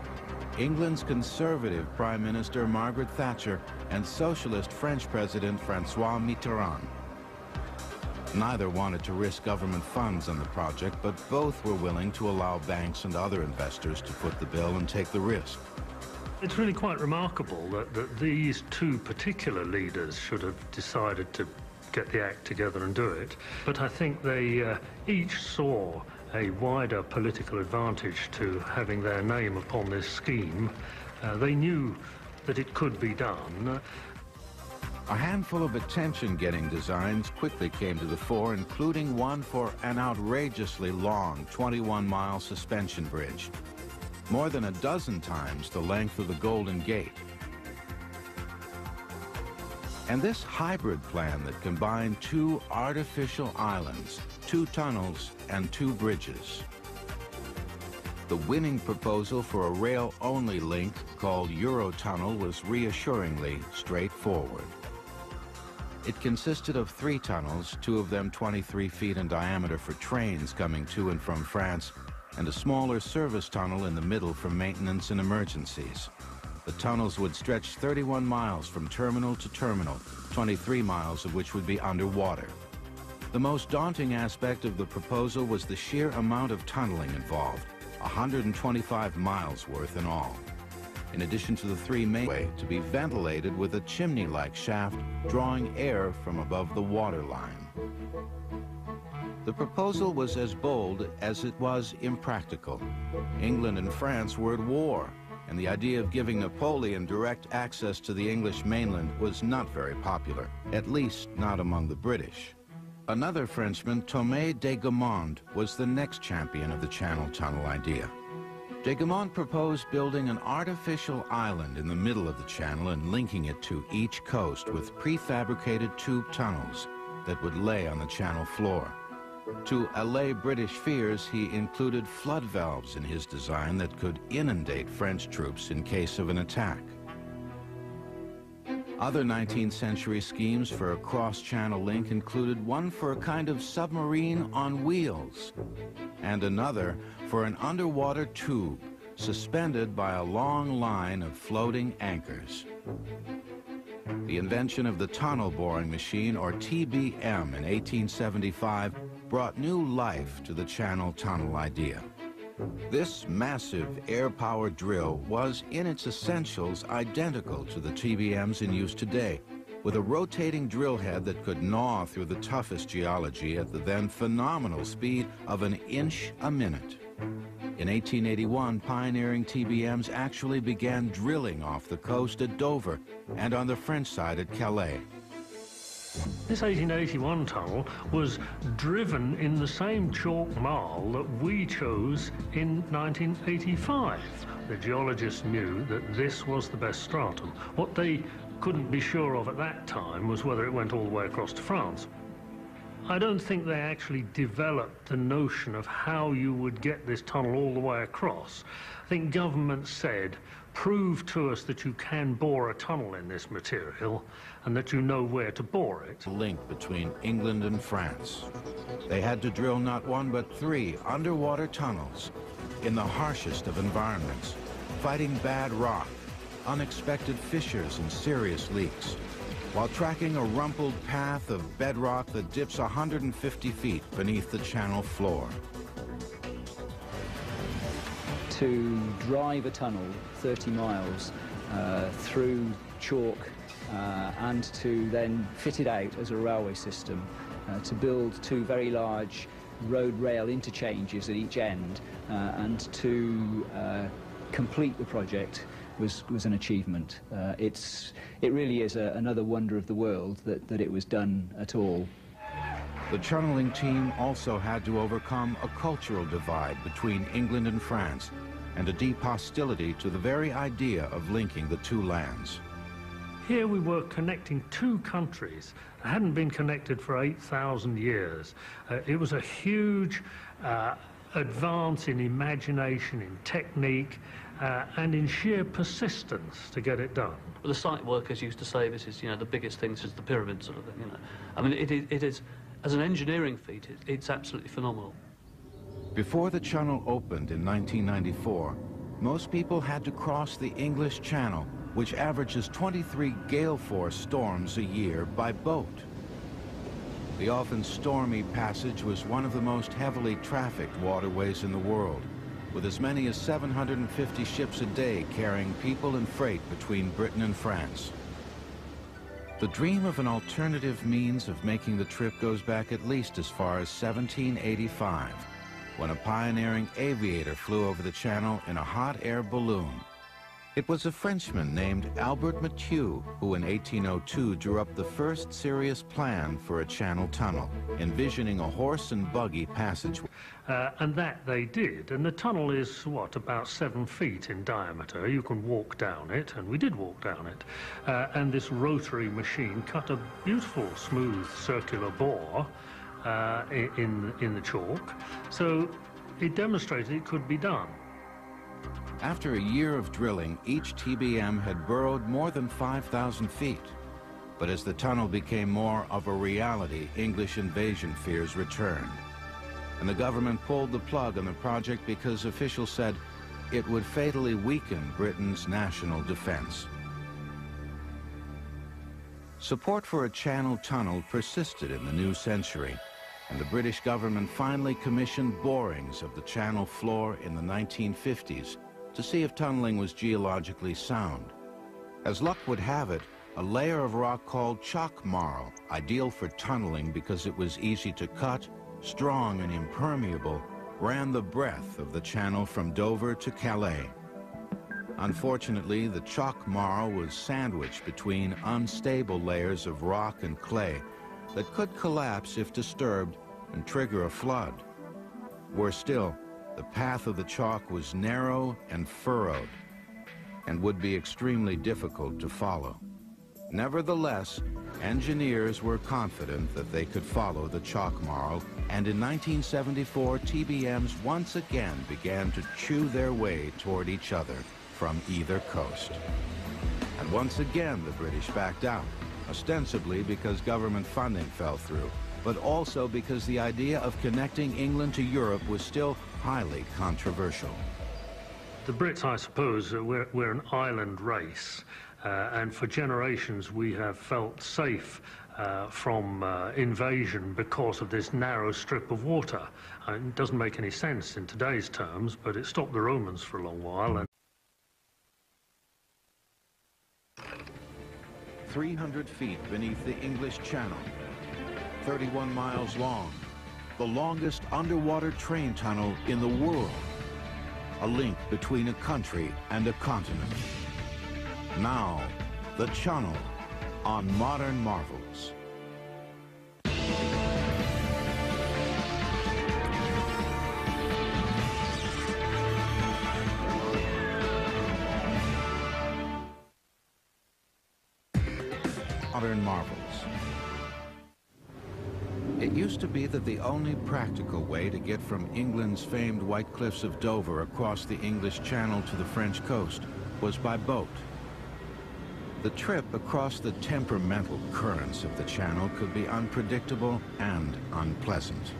England's conservative Prime Minister Margaret Thatcher and socialist French President Francois Mitterrand. Neither wanted to risk government funds on the project, but both were willing to allow banks and other investors to foot the bill and take the risk. It's really quite remarkable that, that these two particular leaders should have decided to get the act together and do it. But I think they uh, each saw a wider political advantage to having their name upon this scheme. Uh, they knew that it could be done. A handful of attention-getting designs quickly came to the fore, including one for an outrageously long 21-mile suspension bridge, more than a dozen times the length of the Golden Gate. And this hybrid plan that combined two artificial islands, two tunnels, and two bridges. The winning proposal for a rail-only link called Eurotunnel was reassuringly straightforward. It consisted of three tunnels, two of them 23 feet in diameter for trains coming to and from France, and a smaller service tunnel in the middle for maintenance and emergencies. The tunnels would stretch 31 miles from terminal to terminal, 23 miles of which would be underwater. The most daunting aspect of the proposal was the sheer amount of tunneling involved, 125 miles worth in all in addition to the three main way to be ventilated with a chimney-like shaft drawing air from above the water line. The proposal was as bold as it was impractical. England and France were at war, and the idea of giving Napoleon direct access to the English mainland was not very popular, at least not among the British. Another Frenchman, Thomas de Gamond, was the next champion of the Channel Tunnel idea. De Gamond proposed building an artificial island in the middle of the channel and linking it to each coast with prefabricated tube tunnels that would lay on the channel floor. To allay British fears, he included flood valves in his design that could inundate French troops in case of an attack. Other 19th century schemes for a cross-channel link included one for a kind of submarine on wheels, and another for an underwater tube suspended by a long line of floating anchors. The invention of the tunnel boring machine, or TBM, in 1875 brought new life to the channel tunnel idea. This massive air-powered drill was, in its essentials, identical to the TBMs in use today, with a rotating drill head that could gnaw through the toughest geology at the then phenomenal speed of an inch a minute. In 1881, pioneering TBMs actually began drilling off the coast at Dover and on the French side at Calais. This 1881 tunnel was driven in the same chalk marl that we chose in 1985. The geologists knew that this was the best stratum. What they couldn't be sure of at that time was whether it went all the way across to France. I don't think they actually developed the notion of how you would get this tunnel all the way across. I think government said, prove to us that you can bore a tunnel in this material and that you know where to bore it. Link between England and France. They had to drill not one but three underwater tunnels in the harshest of environments, fighting bad rock, unexpected fissures and serious leaks, while tracking a rumpled path of bedrock that dips 150 feet beneath the channel floor. To drive a tunnel 30 miles uh, through chalk uh, and to then fit it out as a railway system uh, to build two very large road rail interchanges at each end uh, and to uh, complete the project was, was an achievement. Uh, it's, it really is a, another wonder of the world that, that it was done at all. The channeling team also had to overcome a cultural divide between England and France and a deep hostility to the very idea of linking the two lands. Here we were connecting two countries that hadn't been connected for 8,000 years. Uh, it was a huge uh, advance in imagination, in technique, uh, and in sheer persistence to get it done. The site workers used to say this is, you know, the biggest thing since the pyramid sort of thing, you know. I mean, it, it is, as an engineering feat, it, it's absolutely phenomenal. Before the Chunnel opened in 1994, most people had to cross the English Channel, which averages 23 gale force storms a year by boat. The often stormy passage was one of the most heavily trafficked waterways in the world, with as many as 750 ships a day carrying people and freight between Britain and France. The dream of an alternative means of making the trip goes back at least as far as 1785 when a pioneering aviator flew over the channel in a hot air balloon. It was a Frenchman named Albert Mathieu who in 1802 drew up the first serious plan for a channel tunnel, envisioning a horse and buggy passage. Uh, and that they did. And the tunnel is, what, about seven feet in diameter. You can walk down it, and we did walk down it. Uh, and this rotary machine cut a beautiful, smooth, circular bore uh, in, in the chalk. So it demonstrated it could be done. After a year of drilling, each TBM had burrowed more than 5,000 feet. But as the tunnel became more of a reality, English invasion fears returned. And the government pulled the plug on the project because officials said it would fatally weaken Britain's national defense. Support for a channel tunnel persisted in the new century and the British government finally commissioned borings of the channel floor in the 1950s to see if tunneling was geologically sound. As luck would have it, a layer of rock called chalk marl, ideal for tunneling because it was easy to cut, strong and impermeable, ran the breadth of the channel from Dover to Calais. Unfortunately, the chalk marl was sandwiched between unstable layers of rock and clay that could collapse if disturbed and trigger a flood. Worse still, the path of the chalk was narrow and furrowed and would be extremely difficult to follow. Nevertheless, engineers were confident that they could follow the chalk marl, and in 1974, TBMs once again began to chew their way toward each other from either coast. And once again, the British backed out ostensibly because government funding fell through, but also because the idea of connecting England to Europe was still highly controversial. The Brits, I suppose, uh, we're, we're an island race, uh, and for generations we have felt safe uh, from uh, invasion because of this narrow strip of water. Uh, it doesn't make any sense in today's terms, but it stopped the Romans for a long while. And 300 feet beneath the English Channel, 31 miles long, the longest underwater train tunnel in the world, a link between a country and a continent. Now, the Channel on Modern Marvels. To be that the only practical way to get from England's famed White Cliffs of Dover across the English Channel to the French coast was by boat. The trip across the temperamental currents of the channel could be unpredictable and unpleasant.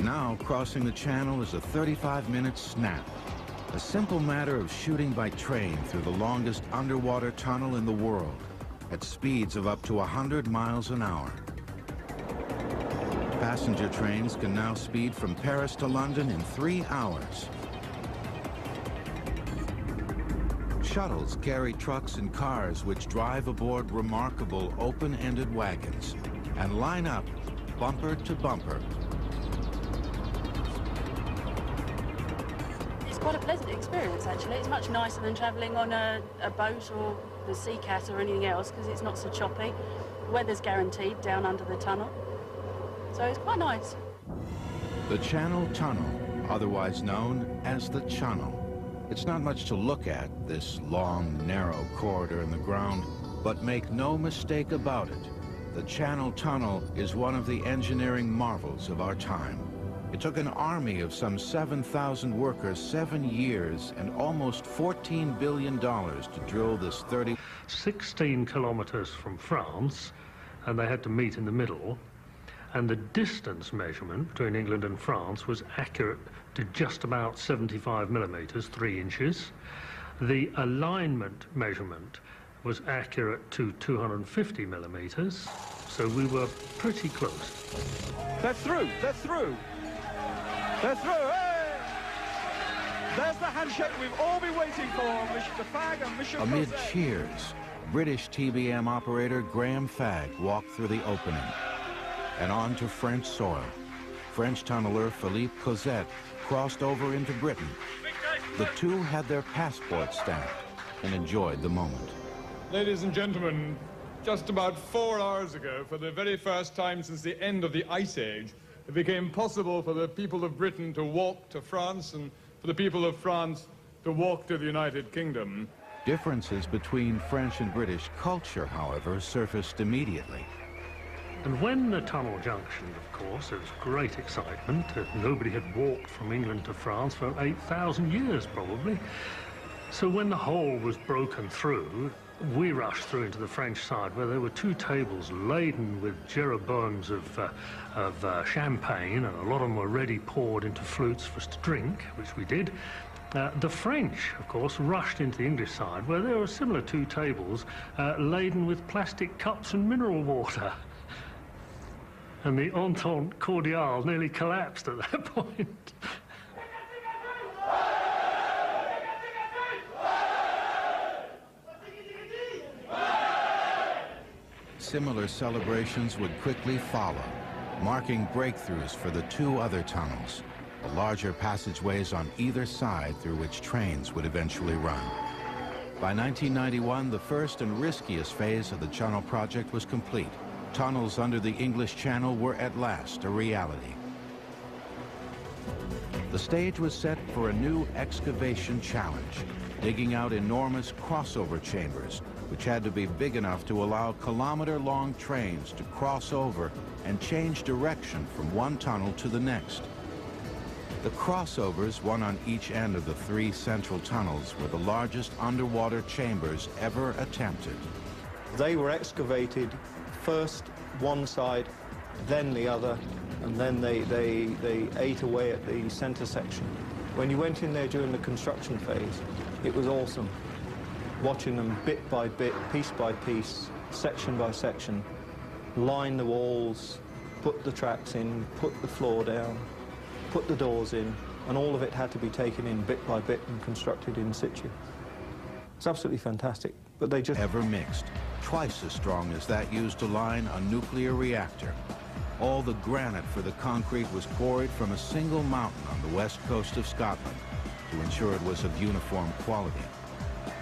Now, crossing the channel is a 35-minute snap, a simple matter of shooting by train through the longest underwater tunnel in the world at speeds of up to 100 miles an hour. Passenger trains can now speed from Paris to London in three hours. Shuttles carry trucks and cars which drive aboard remarkable open-ended wagons and line up bumper to bumper. It's quite a pleasant experience, actually. It's much nicer than travelling on a, a boat or the Sea Cat or anything else because it's not so choppy. Weather's guaranteed down under the tunnel. So it's quite nice. The Channel Tunnel, otherwise known as the Chunnel. It's not much to look at, this long, narrow corridor in the ground, but make no mistake about it. The Channel Tunnel is one of the engineering marvels of our time. It took an army of some 7,000 workers seven years and almost $14 billion to drill this 30... 16 kilometres from France, and they had to meet in the middle. And the distance measurement between England and France was accurate to just about 75 millimetres, three inches. The alignment measurement was accurate to 250 millimetres, so we were pretty close. They're through, they're through. They're through, hey! There's the handshake we've all been waiting for, Mr. Fagg and Mr. Amid cheers, British TBM operator Graham Fagg walked through the opening and on to French soil. French tunneler Philippe Cozette crossed over into Britain. The two had their passports stamped and enjoyed the moment. Ladies and gentlemen, just about four hours ago, for the very first time since the end of the Ice Age, it became possible for the people of Britain to walk to France and for the people of France to walk to the United Kingdom. Differences between French and British culture, however, surfaced immediately. And when the tunnel junction, of course, there was great excitement. Nobody had walked from England to France for 8,000 years, probably. So when the hole was broken through, we rushed through into the French side where there were two tables laden with Jeroboams of, uh, of uh, champagne, and a lot of them were ready poured into flutes for us to drink, which we did. Uh, the French, of course, rushed into the English side where there were similar two tables uh, laden with plastic cups and mineral water. And the Entente Cordiale nearly collapsed at that point. Similar celebrations would quickly follow, marking breakthroughs for the two other tunnels, the larger passageways on either side through which trains would eventually run. By 1991, the first and riskiest phase of the Channel project was complete. Tunnels under the English Channel were at last a reality. The stage was set for a new excavation challenge, digging out enormous crossover chambers which had to be big enough to allow kilometer-long trains to cross over and change direction from one tunnel to the next. The crossovers, one on each end of the three central tunnels, were the largest underwater chambers ever attempted. They were excavated first one side, then the other, and then they, they, they ate away at the center section. When you went in there during the construction phase, it was awesome watching them bit by bit, piece by piece, section by section, line the walls, put the tracks in, put the floor down, put the doors in, and all of it had to be taken in bit by bit and constructed in situ. It's absolutely fantastic, but they just... Ever mixed, twice as strong as that used to line a nuclear reactor. All the granite for the concrete was quarried from a single mountain on the west coast of Scotland to ensure it was of uniform quality.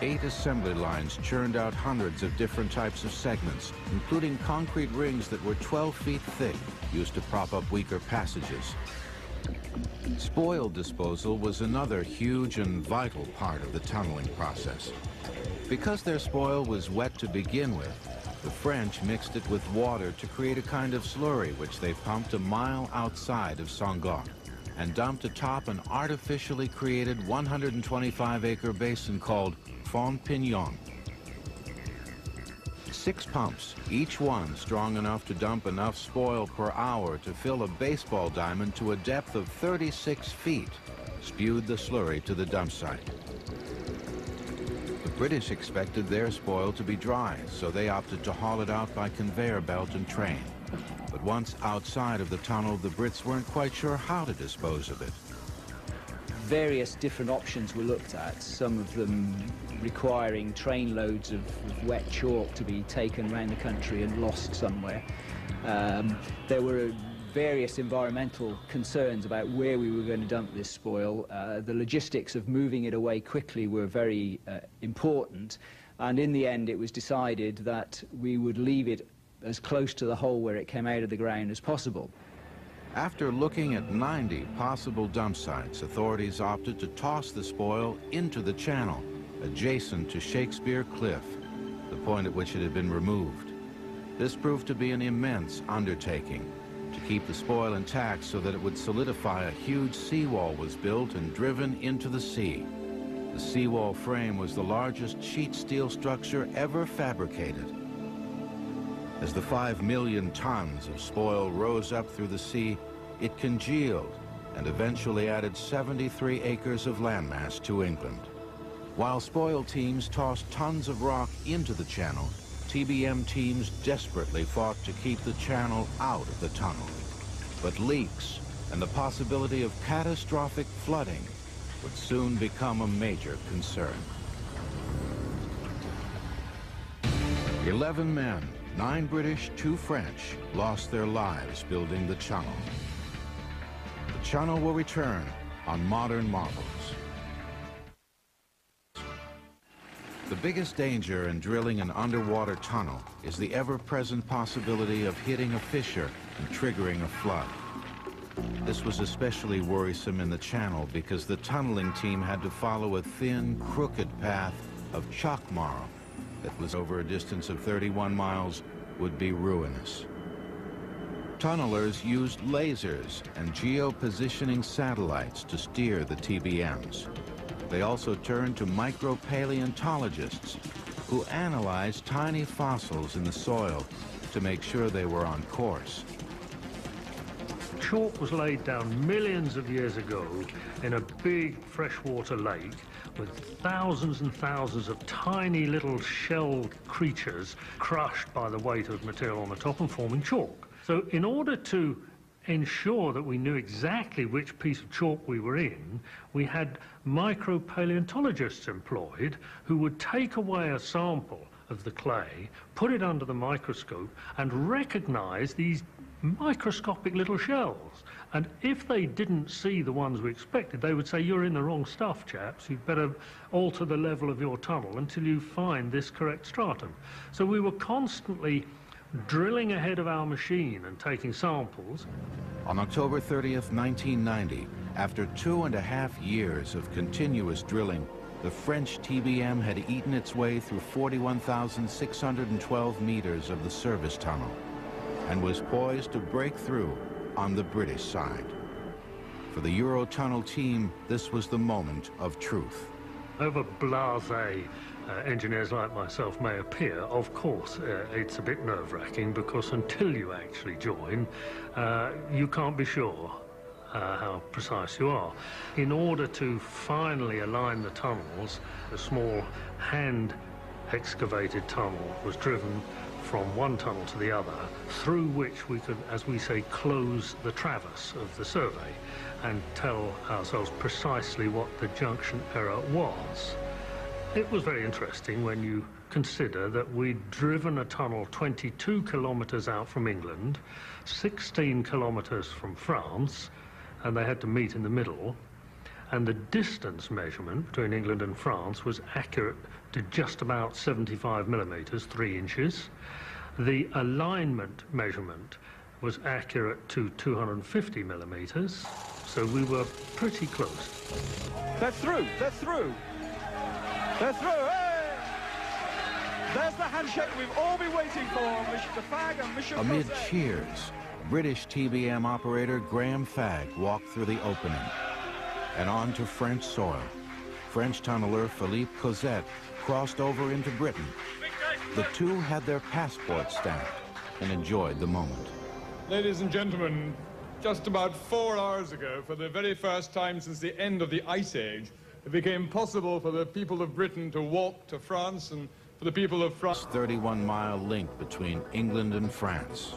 Eight assembly lines churned out hundreds of different types of segments, including concrete rings that were 12 feet thick, used to prop up weaker passages. Spoil disposal was another huge and vital part of the tunneling process. Because their spoil was wet to begin with, the French mixed it with water to create a kind of slurry which they pumped a mile outside of Sangatte and dumped atop an artificially created 125-acre basin called Fond Pignon. Six pumps, each one strong enough to dump enough spoil per hour to fill a baseball diamond to a depth of 36 feet, spewed the slurry to the dump site. British expected their spoil to be dry, so they opted to haul it out by conveyor belt and train. But once outside of the tunnel, the Brits weren't quite sure how to dispose of it. various different options were looked at, some of them requiring train loads of, of wet chalk to be taken around the country and lost somewhere. Um, there were various environmental concerns about where we were going to dump this spoil. Uh, the logistics of moving it away quickly were very uh, important, and in the end it was decided that we would leave it as close to the hole where it came out of the ground as possible. After looking at 90 possible dump sites, authorities opted to toss the spoil into the channel, adjacent to Shakespeare Cliff, the point at which it had been removed. This proved to be an immense undertaking. To keep the spoil intact so that it would solidify, a huge seawall was built and driven into the sea. The seawall frame was the largest sheet steel structure ever fabricated. As the five million tons of spoil rose up through the sea, it congealed and eventually added 73 acres of landmass to England. While spoil teams tossed tons of rock into the channel, TBM teams desperately fought to keep the channel out of the tunnel. But leaks and the possibility of catastrophic flooding would soon become a major concern. Eleven men, nine British, two French, lost their lives building the Chunnel. The Chunnel will return on Modern Marvels. The biggest danger in drilling an underwater tunnel is the ever-present possibility of hitting a fissure and triggering a flood. This was especially worrisome in the channel because the tunneling team had to follow a thin, crooked path of chalk marl that was over a distance of 31 miles would be ruinous. Tunnelers used lasers and geopositioning satellites to steer the TBMs. They also turned to micropaleontologists who analyzed tiny fossils in the soil to make sure they were on course. Chalk was laid down millions of years ago in a big freshwater lake with thousands and thousands of tiny little shell creatures crushed by the weight of material on the top and forming chalk. So in order to ensure that we knew exactly which piece of chalk we were in, we had micropaleontologists employed who would take away a sample of the clay, put it under the microscope, and recognize these microscopic little shells. And if they didn't see the ones we expected, they would say, you're in the wrong stuff, chaps. You'd better alter the level of your tunnel until you find this correct stratum. So we were constantly drilling ahead of our machine and taking samples. On October 30th, 1990, after two and a half years of continuous drilling, the French TBM had eaten its way through 41,612 meters of the service tunnel and was poised to break through on the British side. For the Eurotunnel team, this was the moment of truth. Over blasé uh, engineers like myself may appear, of course, uh, it's a bit nerve-wracking because until you actually join, uh, you can't be sure uh, how precise you are. In order to finally align the tunnels, a small hand excavated tunnel was driven from one tunnel to the other, through which we could, as we say, close the traverse of the survey and tell ourselves precisely what the junction error was. It was very interesting when you consider that we'd driven a tunnel 22 kilometres out from England, 16 kilometres from France, and they had to meet in the middle, and the distance measurement between England and France was accurate to just about 75 millimetres, three inches. The alignment measurement was accurate to 250 millimetres, so we were pretty close. They're through, they're through. They're through. Hey! There's the handshake we've all been waiting for, Mr. Fagg and Mr. Amid cheers, British TBM operator Graham Fagg walked through the opening and on to French soil. French tunneler Philippe Cozette crossed over into Britain. The two had their passports stamped and enjoyed the moment. Ladies and gentlemen, just about four hours ago, for the very first time since the end of the Ice Age, it became possible for the people of Britain to walk to France and for the people of France. 31 mile link between England and France.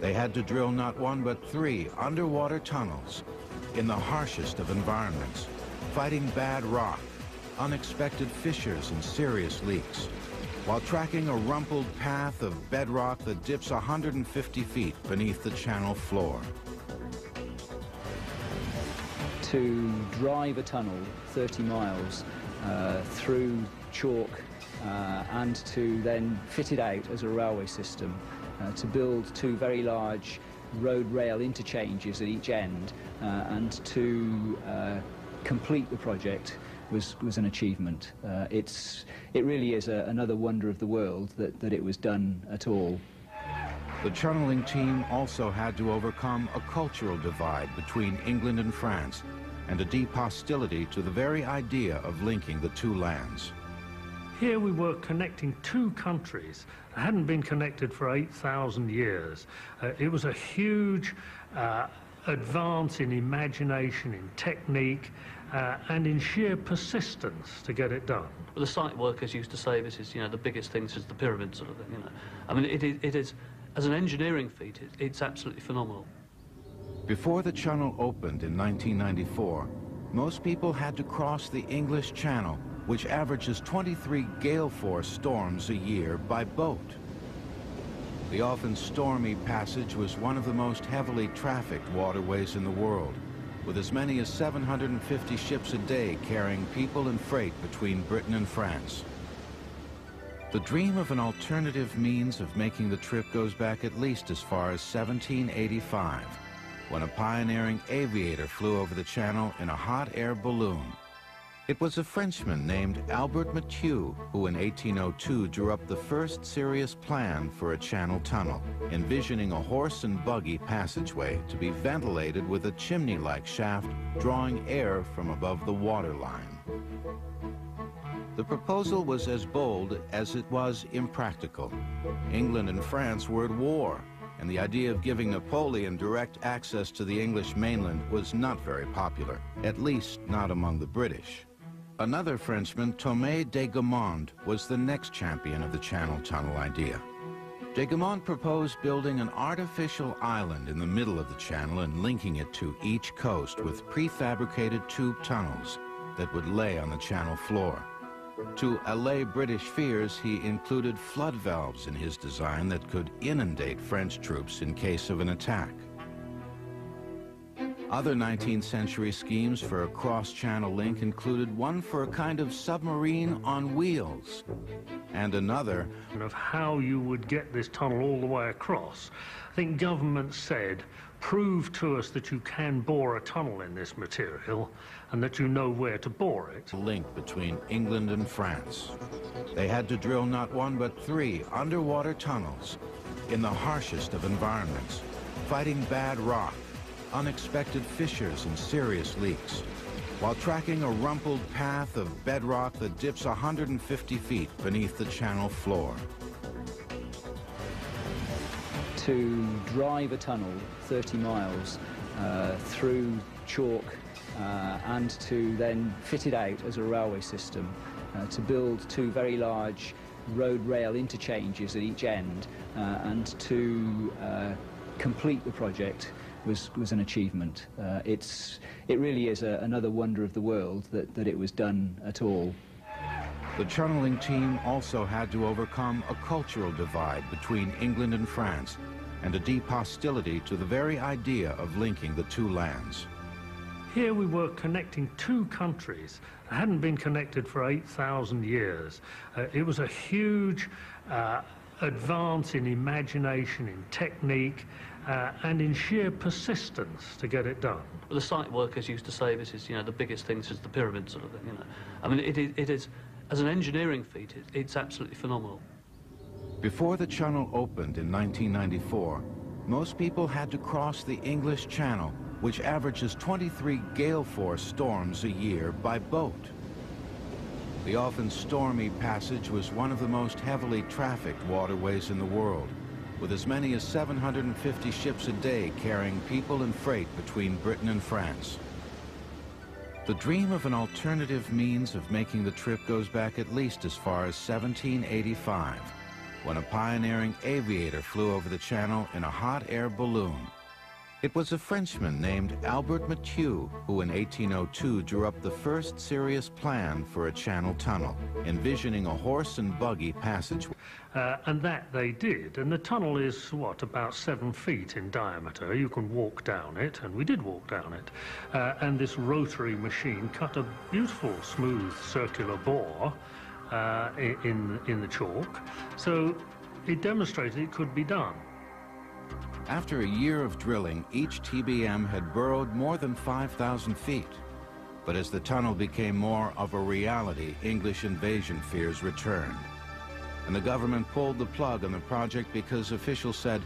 They had to drill not one but three underwater tunnels in the harshest of environments fighting bad rock, unexpected fissures and serious leaks, while tracking a rumpled path of bedrock that dips 150 feet beneath the channel floor. To drive a tunnel 30 miles uh, through chalk uh, and to then fit it out as a railway system uh, to build two very large road rail interchanges at each end uh, and to uh, complete the project was, was an achievement. Uh, it's, it really is a, another wonder of the world that, that it was done at all. The channeling team also had to overcome a cultural divide between England and France and a deep hostility to the very idea of linking the two lands. Here we were connecting two countries that hadn't been connected for 8,000 years. Uh, it was a huge uh, advance in imagination, in technique, uh, and in sheer persistence to get it done. Well, the site workers used to say this is, you know, the biggest thing since the pyramid sort of thing, you know. I mean, it, it, it is, as an engineering feat, it, it's absolutely phenomenal. Before the Chunnel opened in 1994, most people had to cross the English Channel, which averages 23 gale force storms a year by boat. The often stormy passage was one of the most heavily trafficked waterways in the world, with as many as 750 ships a day carrying people and freight between Britain and France. The dream of an alternative means of making the trip goes back at least as far as 1785, when a pioneering aviator flew over the channel in a hot air balloon. It was a Frenchman named Albert Mathieu who in 1802 drew up the first serious plan for a channel tunnel, envisioning a horse and buggy passageway to be ventilated with a chimney-like shaft drawing air from above the waterline. The proposal was as bold as it was impractical. England and France were at war, and the idea of giving Napoleon direct access to the English mainland was not very popular, at least not among the British. Another Frenchman, Thomas de Gamond, was the next champion of the Channel Tunnel idea. De Gamond proposed building an artificial island in the middle of the channel and linking it to each coast with prefabricated tube tunnels that would lay on the channel floor. To allay British fears, he included flood valves in his design that could inundate French troops in case of an attack. Other 19th century schemes for a cross-channel link included one for a kind of submarine on wheels, and another of how you would get this tunnel all the way across. I think government said, prove to us that you can bore a tunnel in this material and that you know where to bore it. Link between England and France. They had to drill not one but three underwater tunnels in the harshest of environments, fighting bad rock unexpected fissures and serious leaks, while tracking a rumpled path of bedrock that dips 150 feet beneath the channel floor. To drive a tunnel 30 miles uh, through chalk uh, and to then fit it out as a railway system, uh, to build two very large road rail interchanges at each end uh, and to uh, complete the project was, was an achievement. Uh, it's, it really is a, another wonder of the world that, that it was done at all. The channeling team also had to overcome a cultural divide between England and France and a deep hostility to the very idea of linking the two lands. Here we were connecting two countries that hadn't been connected for 8,000 years. Uh, it was a huge uh, advance in imagination, in technique, uh, and in sheer persistence to get it done. Well, the site workers used to say this is, you know, the biggest thing since the pyramid sort of thing, you know. I mean, it, it is, as an engineering feat, it, it's absolutely phenomenal. Before the Chunnel opened in 1994, most people had to cross the English Channel, which averages 23 gale force storms a year by boat. The often stormy passage was one of the most heavily trafficked waterways in the world with as many as 750 ships a day carrying people and freight between Britain and France. The dream of an alternative means of making the trip goes back at least as far as 1785, when a pioneering aviator flew over the channel in a hot air balloon. It was a Frenchman named Albert Mathieu who in 1802 drew up the first serious plan for a channel tunnel, envisioning a horse and buggy passage. Uh, and that they did. And the tunnel is, what, about seven feet in diameter. You can walk down it, and we did walk down it. Uh, and this rotary machine cut a beautiful, smooth, circular bore uh, in, in the chalk. So it demonstrated it could be done. After a year of drilling, each TBM had burrowed more than 5,000 feet. But as the tunnel became more of a reality, English invasion fears returned. And the government pulled the plug on the project because officials said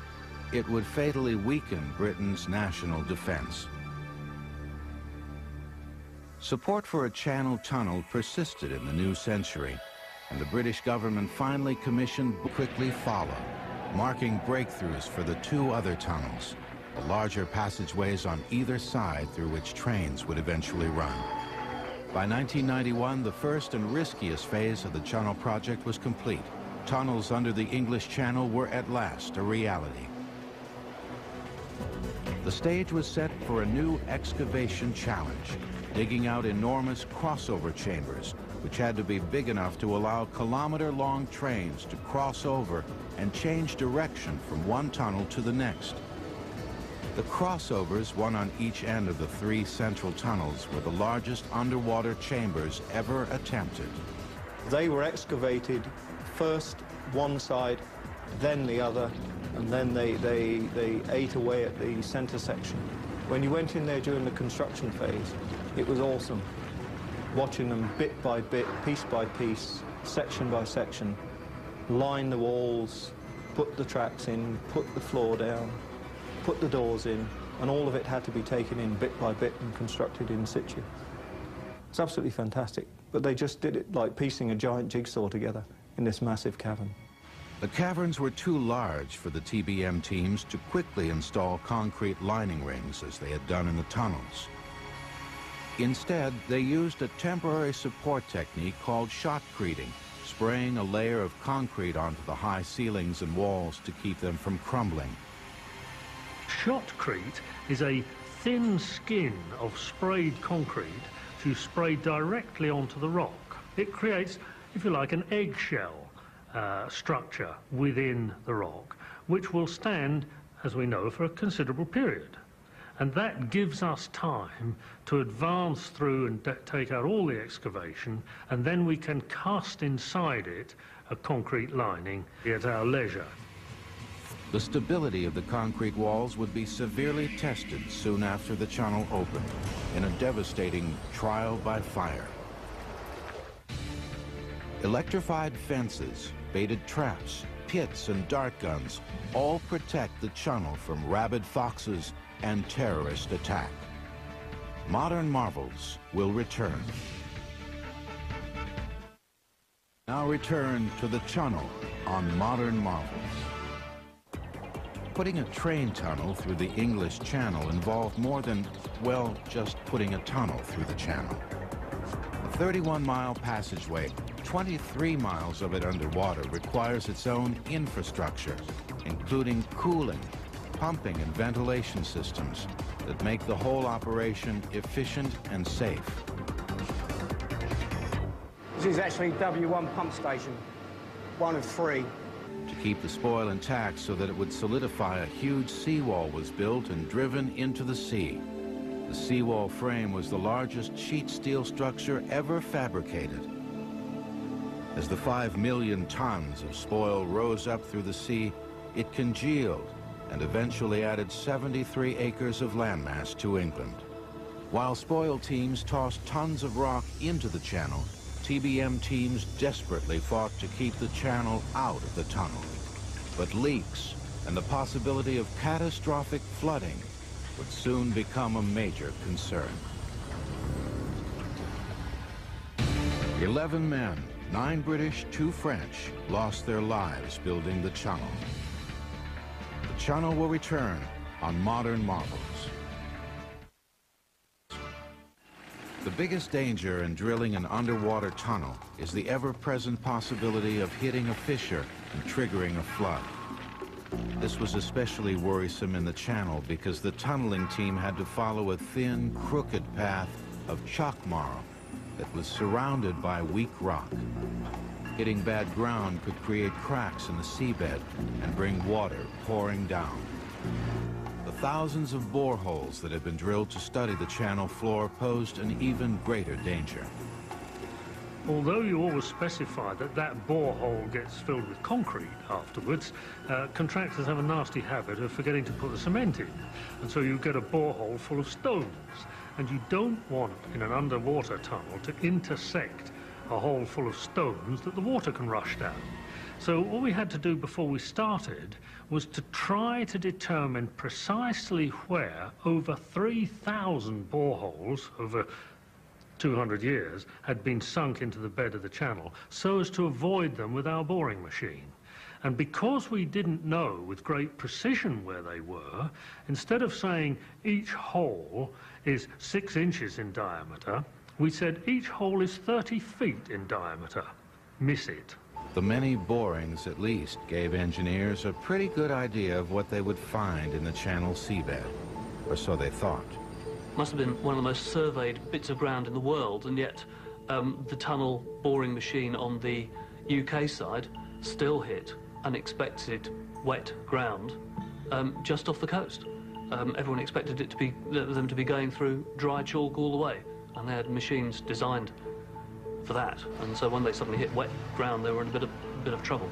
it would fatally weaken Britain's national defense. Support for a channel tunnel persisted in the new century, and the British government finally commissioned quickly followed marking breakthroughs for the two other tunnels, the larger passageways on either side through which trains would eventually run. By 1991, the first and riskiest phase of the Channel project was complete. Tunnels under the English Channel were at last a reality. The stage was set for a new excavation challenge, digging out enormous crossover chambers which had to be big enough to allow kilometer-long trains to cross over and change direction from one tunnel to the next. The crossovers, one on each end of the three central tunnels, were the largest underwater chambers ever attempted. They were excavated first one side, then the other, and then they, they, they ate away at the center section. When you went in there during the construction phase, it was awesome watching them bit by bit, piece by piece, section by section, line the walls, put the tracks in, put the floor down, put the doors in, and all of it had to be taken in bit by bit and constructed in situ. It's absolutely fantastic, but they just did it like piecing a giant jigsaw together in this massive cavern. The caverns were too large for the TBM teams to quickly install concrete lining rings as they had done in the tunnels. Instead, they used a temporary support technique called shotcreting, spraying a layer of concrete onto the high ceilings and walls to keep them from crumbling. Shotcrete is a thin skin of sprayed concrete to spray directly onto the rock. It creates, if you like, an eggshell uh, structure within the rock, which will stand, as we know, for a considerable period. And that gives us time to advance through and take out all the excavation, and then we can cast inside it a concrete lining at our leisure. The stability of the concrete walls would be severely tested soon after the channel opened in a devastating trial by fire. Electrified fences, baited traps, pits, and dart guns all protect the channel from rabid foxes and terrorist attack. Modern Marvels will return. Now return to the Chunnel on Modern Marvels. Putting a train tunnel through the English Channel involved more than, well, just putting a tunnel through the channel. A 31-mile passageway, 23 miles of it underwater, requires its own infrastructure, including cooling, pumping and ventilation systems that make the whole operation efficient and safe. This is actually W1 pump station, one of three. To keep the spoil intact so that it would solidify, a huge seawall was built and driven into the sea. The seawall frame was the largest sheet steel structure ever fabricated. As the five million tons of spoil rose up through the sea, it congealed and eventually added 73 acres of landmass to England. While spoil teams tossed tons of rock into the channel, TBM teams desperately fought to keep the channel out of the tunnel. But leaks and the possibility of catastrophic flooding would soon become a major concern. Eleven men, nine British, two French, lost their lives building the Chunnel. Chunnel will return on Modern Marvels. The biggest danger in drilling an underwater tunnel is the ever-present possibility of hitting a fissure and triggering a flood. This was especially worrisome in the channel because the tunneling team had to follow a thin, crooked path of chalk marl that was surrounded by weak rock. Hitting bad ground could create cracks in the seabed and bring water pouring down. The thousands of boreholes that had been drilled to study the channel floor posed an even greater danger. Although you always specify that that borehole gets filled with concrete afterwards, uh, contractors have a nasty habit of forgetting to put the cement in. And so you get a borehole full of stones. And you don't want, in an underwater tunnel, to intersect a hole full of stones that the water can rush down. So all we had to do before we started was to try to determine precisely where over 3,000 boreholes over 200 years had been sunk into the bed of the channel so as to avoid them with our boring machine. And because we didn't know with great precision where they were, instead of saying each hole is six inches in diameter, we said each hole is 30 feet in diameter. Miss it. The many borings, at least, gave engineers a pretty good idea of what they would find in the channel seabed, or so they thought. Must have been one of the most surveyed bits of ground in the world, and yet um, the tunnel boring machine on the UK side still hit unexpected wet ground um, just off the coast. Um, everyone expected it to be them to be going through dry chalk all the way, and they had machines designed for that. And so when they suddenly hit wet ground, they were in a bit of a bit of trouble.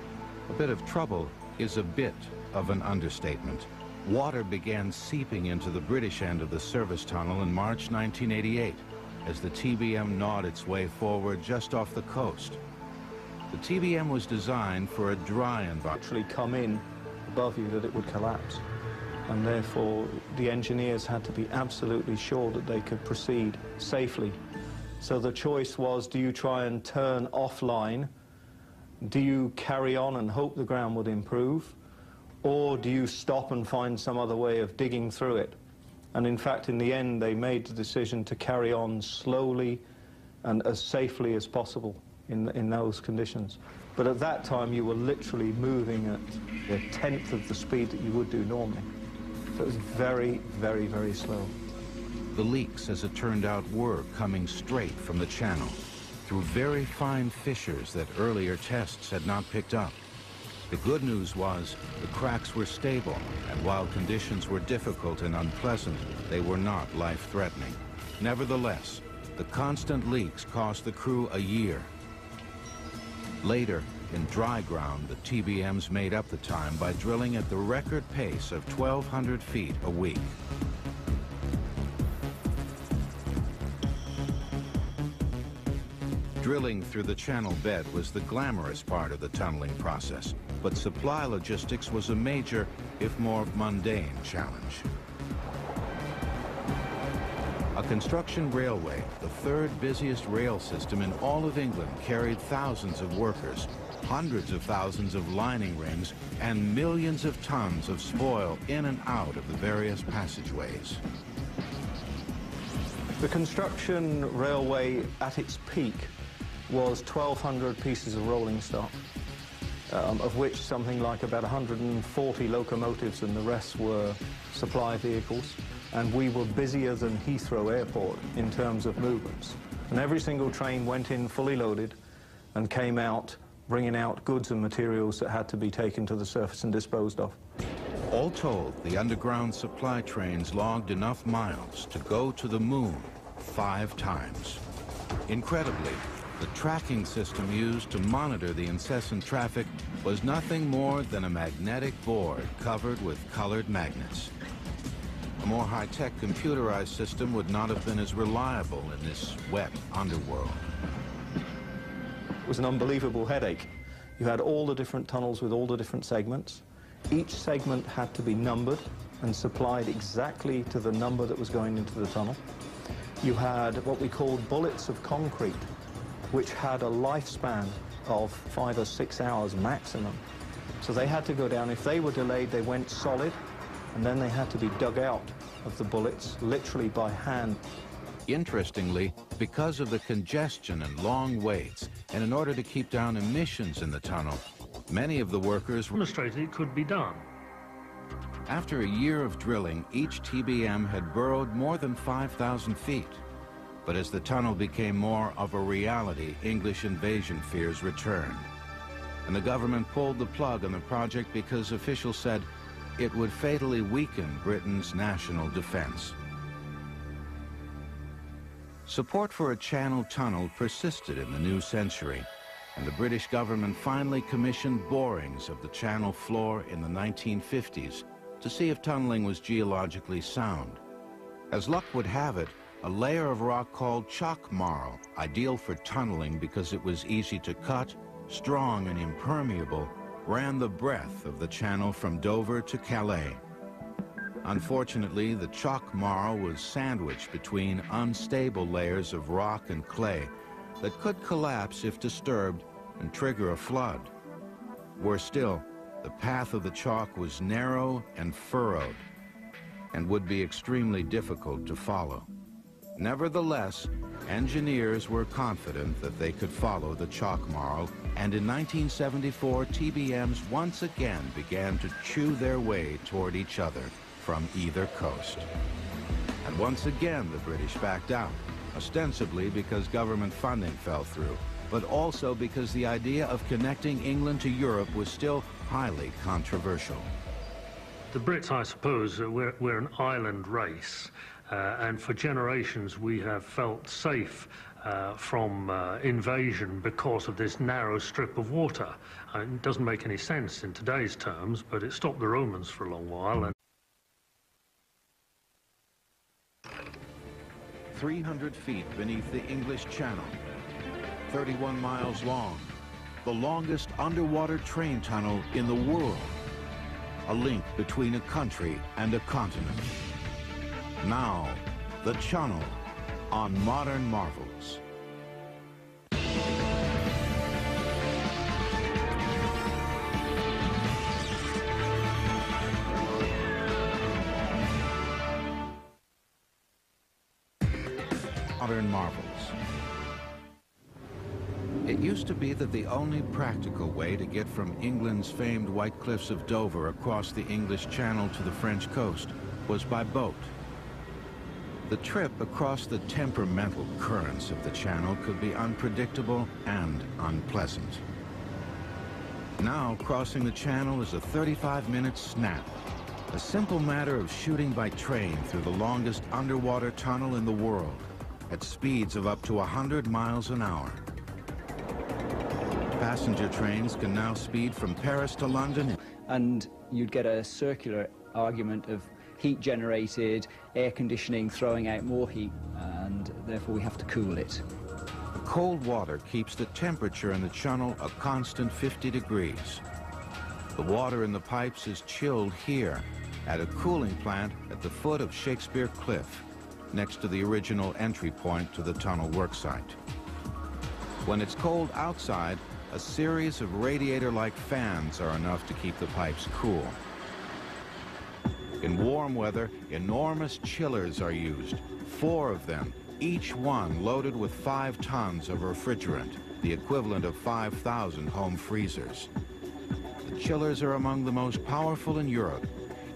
A bit of trouble is a bit of an understatement. Water began seeping into the British end of the service tunnel in March 1988 as the TBM gnawed its way forward just off the coast. The TBM was designed for a dry environment. Actually come in above you that it would collapse. And therefore, the engineers had to be absolutely sure that they could proceed safely. So the choice was, do you try and turn offline? Do you carry on and hope the ground would improve? Or do you stop and find some other way of digging through it? And in fact, in the end, they made the decision to carry on slowly and as safely as possible in, in those conditions. But at that time, you were literally moving at a tenth of the speed that you would do normally. So it was very, very, very slow. The leaks, as it turned out, were coming straight from the channel through very fine fissures that earlier tests had not picked up. The good news was the cracks were stable, and while conditions were difficult and unpleasant, they were not life-threatening. Nevertheless, the constant leaks cost the crew a year. Later, in dry ground, the TBMs made up the time by drilling at the record pace of 1,200 feet a week. Drilling through the channel bed was the glamorous part of the tunneling process, but supply logistics was a major, if more mundane, challenge. A construction railway, the third busiest rail system in all of England, carried thousands of workers, hundreds of thousands of lining rings, and millions of tons of spoil in and out of the various passageways. The construction railway at its peak was 1,200 pieces of rolling stock, um, of which something like about 140 locomotives and the rest were supply vehicles. And we were busier than Heathrow Airport in terms of movements. And every single train went in fully loaded and came out bringing out goods and materials that had to be taken to the surface and disposed of. All told, the underground supply trains logged enough miles to go to the moon five times. Incredibly, the tracking system used to monitor the incessant traffic was nothing more than a magnetic board covered with colored magnets. A more high-tech computerized system would not have been as reliable in this wet underworld. Was an unbelievable headache. You had all the different tunnels with all the different segments. Each segment had to be numbered and supplied exactly to the number that was going into the tunnel. You had what we called bullets of concrete, which had a lifespan of five or six hours maximum. So they had to go down. If they were delayed, they went solid, and then they had to be dug out of the bullets, literally by hand. Interestingly, because of the congestion and long waits, and in order to keep down emissions in the tunnel, many of the workers demonstrated it could be done. After a year of drilling, each TBM had burrowed more than 5,000 feet. But as the tunnel became more of a reality, English invasion fears returned. And the government pulled the plug on the project because officials said it would fatally weaken Britain's national defense. Support for a channel tunnel persisted in the new century, and the British government finally commissioned borings of the channel floor in the 1950s to see if tunneling was geologically sound. As luck would have it, a layer of rock called chalk marl, ideal for tunneling because it was easy to cut, strong and impermeable, ran the breadth of the channel from Dover to Calais. Unfortunately, the chalk marl was sandwiched between unstable layers of rock and clay that could collapse if disturbed and trigger a flood. Worse still, the path of the chalk was narrow and furrowed and would be extremely difficult to follow. Nevertheless, engineers were confident that they could follow the chalk marl, and in 1974, TBMs once again began to chew their way toward each other from either coast. And once again, the British backed out, ostensibly because government funding fell through, but also because the idea of connecting England to Europe was still highly controversial. The Brits, I suppose, uh, we're, we're an island race, uh, and for generations we have felt safe uh, from uh, invasion because of this narrow strip of water. Uh, it doesn't make any sense in today's terms, but it stopped the Romans for a long while. 300 feet beneath the English Channel, 31 miles long, the longest underwater train tunnel in the world, a link between a country and a continent. Now, the Chunnel on Modern Marvels. Used to be that the only practical way to get from England's famed White Cliffs of Dover across the English Channel to the French coast was by boat. The trip across the temperamental currents of the channel could be unpredictable and unpleasant. Now, crossing the channel is a 35-minute snap, a simple matter of shooting by train through the longest underwater tunnel in the world at speeds of up to 100 miles an hour. Passenger trains can now speed from Paris to London. And you'd get a circular argument of heat generated, air conditioning throwing out more heat, and therefore we have to cool it. The cold water keeps the temperature in the channel a constant 50 degrees. The water in the pipes is chilled here at a cooling plant at the foot of Shakespeare Cliff, next to the original entry point to the tunnel worksite. When it's cold outside, a series of radiator-like fans are enough to keep the pipes cool. In warm weather, enormous chillers are used, four of them, each one loaded with five tons of refrigerant, the equivalent of 5,000 home freezers. The chillers are among the most powerful in Europe.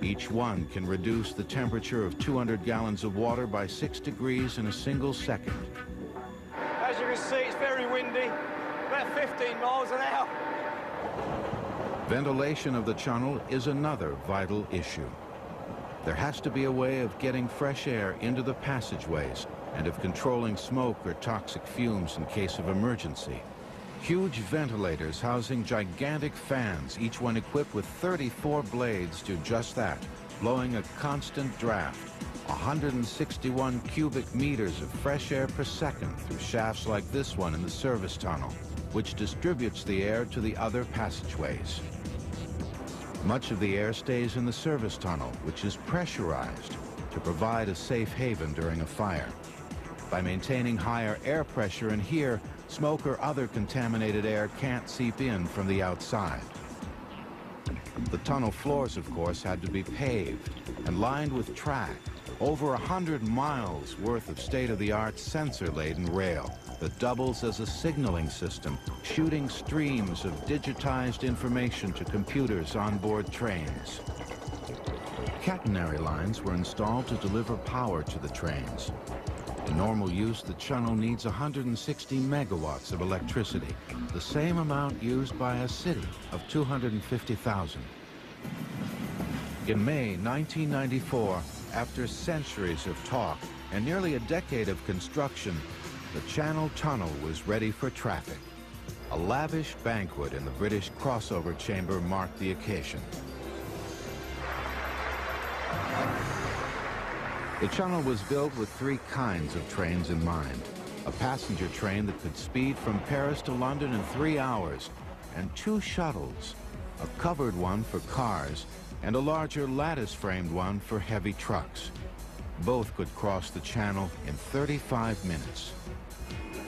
Each one can reduce the temperature of 200 gallons of water by six degrees in a single second. 15 miles an hour. Ventilation of the channel is another vital issue. There has to be a way of getting fresh air into the passageways and of controlling smoke or toxic fumes in case of emergency. Huge ventilators housing gigantic fans, each one equipped with 34 blades, do just that, blowing a constant draft, 161 cubic meters of fresh air per second through shafts like this one in the service tunnel, which distributes the air to the other passageways. Much of the air stays in the service tunnel, which is pressurized to provide a safe haven during a fire. By maintaining higher air pressure in here, smoke or other contaminated air can't seep in from the outside. The tunnel floors, of course, had to be paved and lined with track, over a hundred miles worth of state-of-the-art sensor-laden rail that doubles as a signaling system, shooting streams of digitized information to computers on board trains. Catenary lines were installed to deliver power to the trains. In normal use, the channel needs 160 megawatts of electricity, the same amount used by a city of 250,000. In May 1994, after centuries of talk and nearly a decade of construction, the Channel Tunnel was ready for traffic. A lavish banquet in the British crossover chamber marked the occasion. The tunnel was built with three kinds of trains in mind. A passenger train that could speed from Paris to London in three hours, and two shuttles, a covered one for cars and a larger lattice-framed one for heavy trucks. Both could cross the channel in 35 minutes.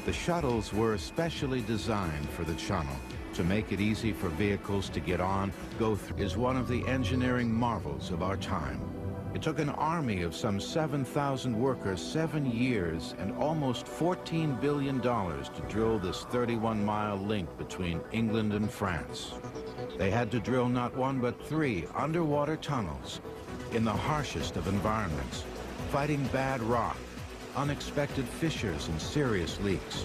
The shuttles were specially designed for the channel to make it easy for vehicles to get on, go through, is one of the engineering marvels of our time. It took an army of some 7,000 workers seven years and almost $14 billion to drill this 31-mile link between England and France. They had to drill not one but three underwater tunnels in the harshest of environments, fighting bad rock, unexpected fissures and serious leaks,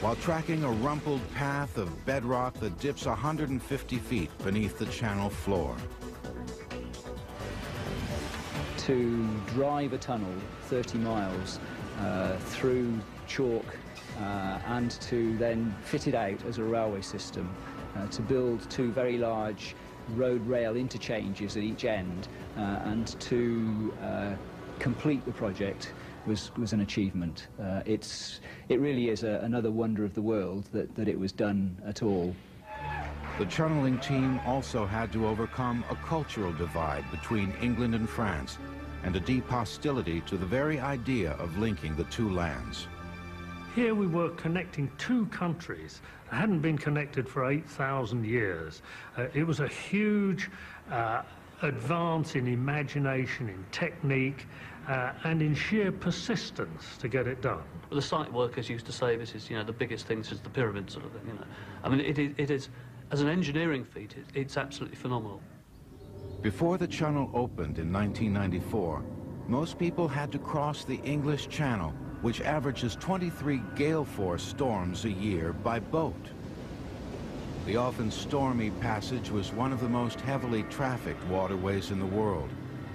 while tracking a rumpled path of bedrock that dips 150 feet beneath the channel floor. To drive a tunnel 30 miles uh, through chalk uh, and to then fit it out as a railway system uh, to build two very large road rail interchanges at each end uh, and to uh, complete the project was, was an achievement. Uh, it's, it really is a, another wonder of the world that, that it was done at all. The channeling team also had to overcome a cultural divide between England and France and a deep hostility to the very idea of linking the two lands. Here we were connecting two countries that hadn't been connected for 8,000 years. Uh, it was a huge uh, advance in imagination, in technique, uh, and in sheer persistence to get it done. Well, the site workers used to say this is, you know, the biggest thing since the pyramid sort of thing, you know. I mean, it, it, it is, as an engineering feat, it, it's absolutely phenomenal. Before the Chunnel opened in 1994, most people had to cross the English Channel which averages 23 gale force storms a year by boat. The often stormy passage was one of the most heavily trafficked waterways in the world,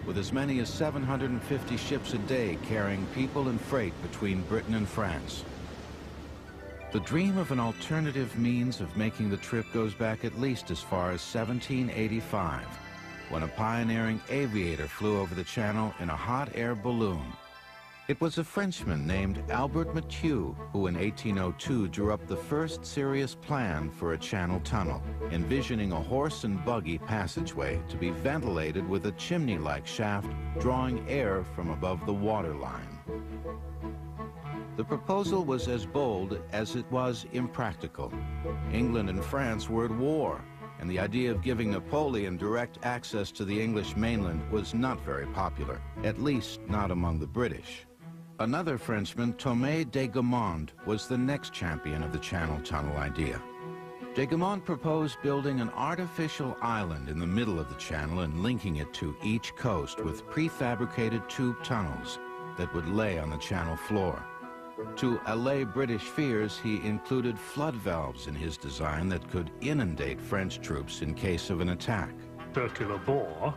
with as many as 750 ships a day carrying people and freight between Britain and France. The dream of an alternative means of making the trip goes back at least as far as 1785, when a pioneering aviator flew over the channel in a hot air balloon it was a Frenchman named Albert Mathieu who in 1802 drew up the first serious plan for a channel tunnel, envisioning a horse and buggy passageway to be ventilated with a chimney-like shaft drawing air from above the waterline. The proposal was as bold as it was impractical. England and France were at war, and the idea of giving Napoleon direct access to the English mainland was not very popular, at least not among the British. Another Frenchman, Thomas de Gamond, was the next champion of the Channel Tunnel idea. De Gamond proposed building an artificial island in the middle of the channel and linking it to each coast with prefabricated tube tunnels that would lay on the channel floor. To allay British fears, he included flood valves in his design that could inundate French troops in case of an attack. Circular bore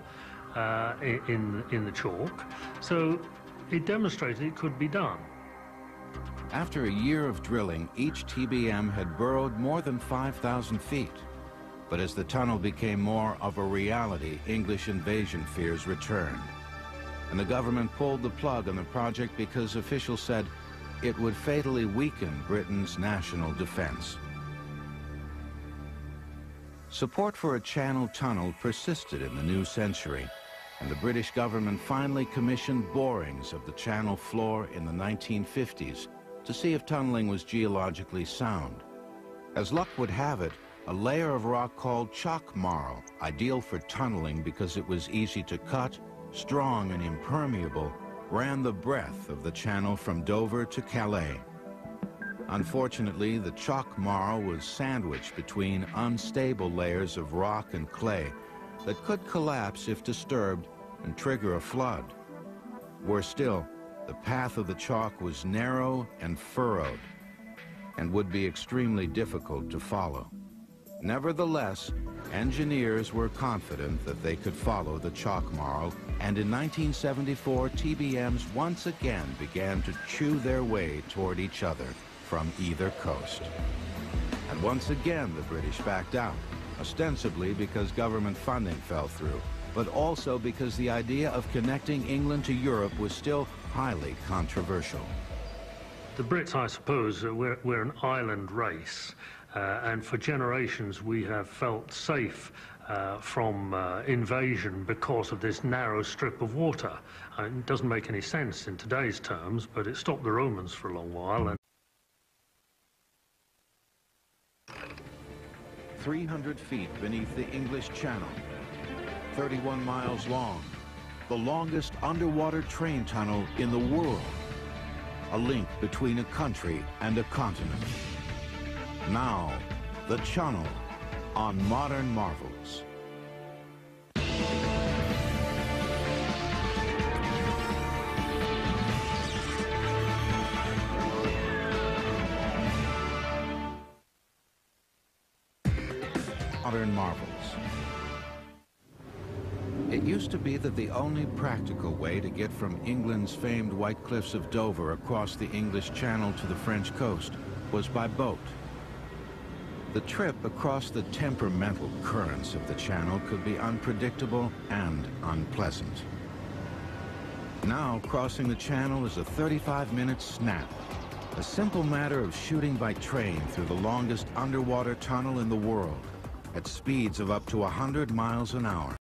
uh, in, in the chalk. So it demonstrated it could be done. After a year of drilling, each TBM had burrowed more than 5,000 feet. But as the tunnel became more of a reality, English invasion fears returned. And the government pulled the plug on the project because officials said it would fatally weaken Britain's national defense. Support for a channel tunnel persisted in the new century and the British government finally commissioned borings of the channel floor in the 1950s to see if tunneling was geologically sound. As luck would have it, a layer of rock called chalk marl, ideal for tunneling because it was easy to cut, strong and impermeable, ran the breadth of the channel from Dover to Calais. Unfortunately, the chalk marl was sandwiched between unstable layers of rock and clay that could collapse if disturbed and trigger a flood. Worse still, the path of the chalk was narrow and furrowed and would be extremely difficult to follow. Nevertheless, engineers were confident that they could follow the chalk marl, and in 1974, TBMs once again began to chew their way toward each other from either coast. And once again, the British backed out, ostensibly because government funding fell through, but also because the idea of connecting England to Europe was still highly controversial. The Brits, I suppose, uh, we're, we're an island race, uh, and for generations we have felt safe uh, from uh, invasion because of this narrow strip of water. Uh, it doesn't make any sense in today's terms, but it stopped the Romans for a long while. 300 feet beneath the English Channel, 31 miles long, the longest underwater train tunnel in the world, a link between a country and a continent. Now, the Chunnel on Modern Marvels. Modern Marvels. It used to be that the only practical way to get from England's famed White Cliffs of Dover across the English Channel to the French coast was by boat. The trip across the temperamental currents of the Channel could be unpredictable and unpleasant. Now, crossing the Channel is a 35-minute snap, a simple matter of shooting by train through the longest underwater tunnel in the world at speeds of up to 100 miles an hour.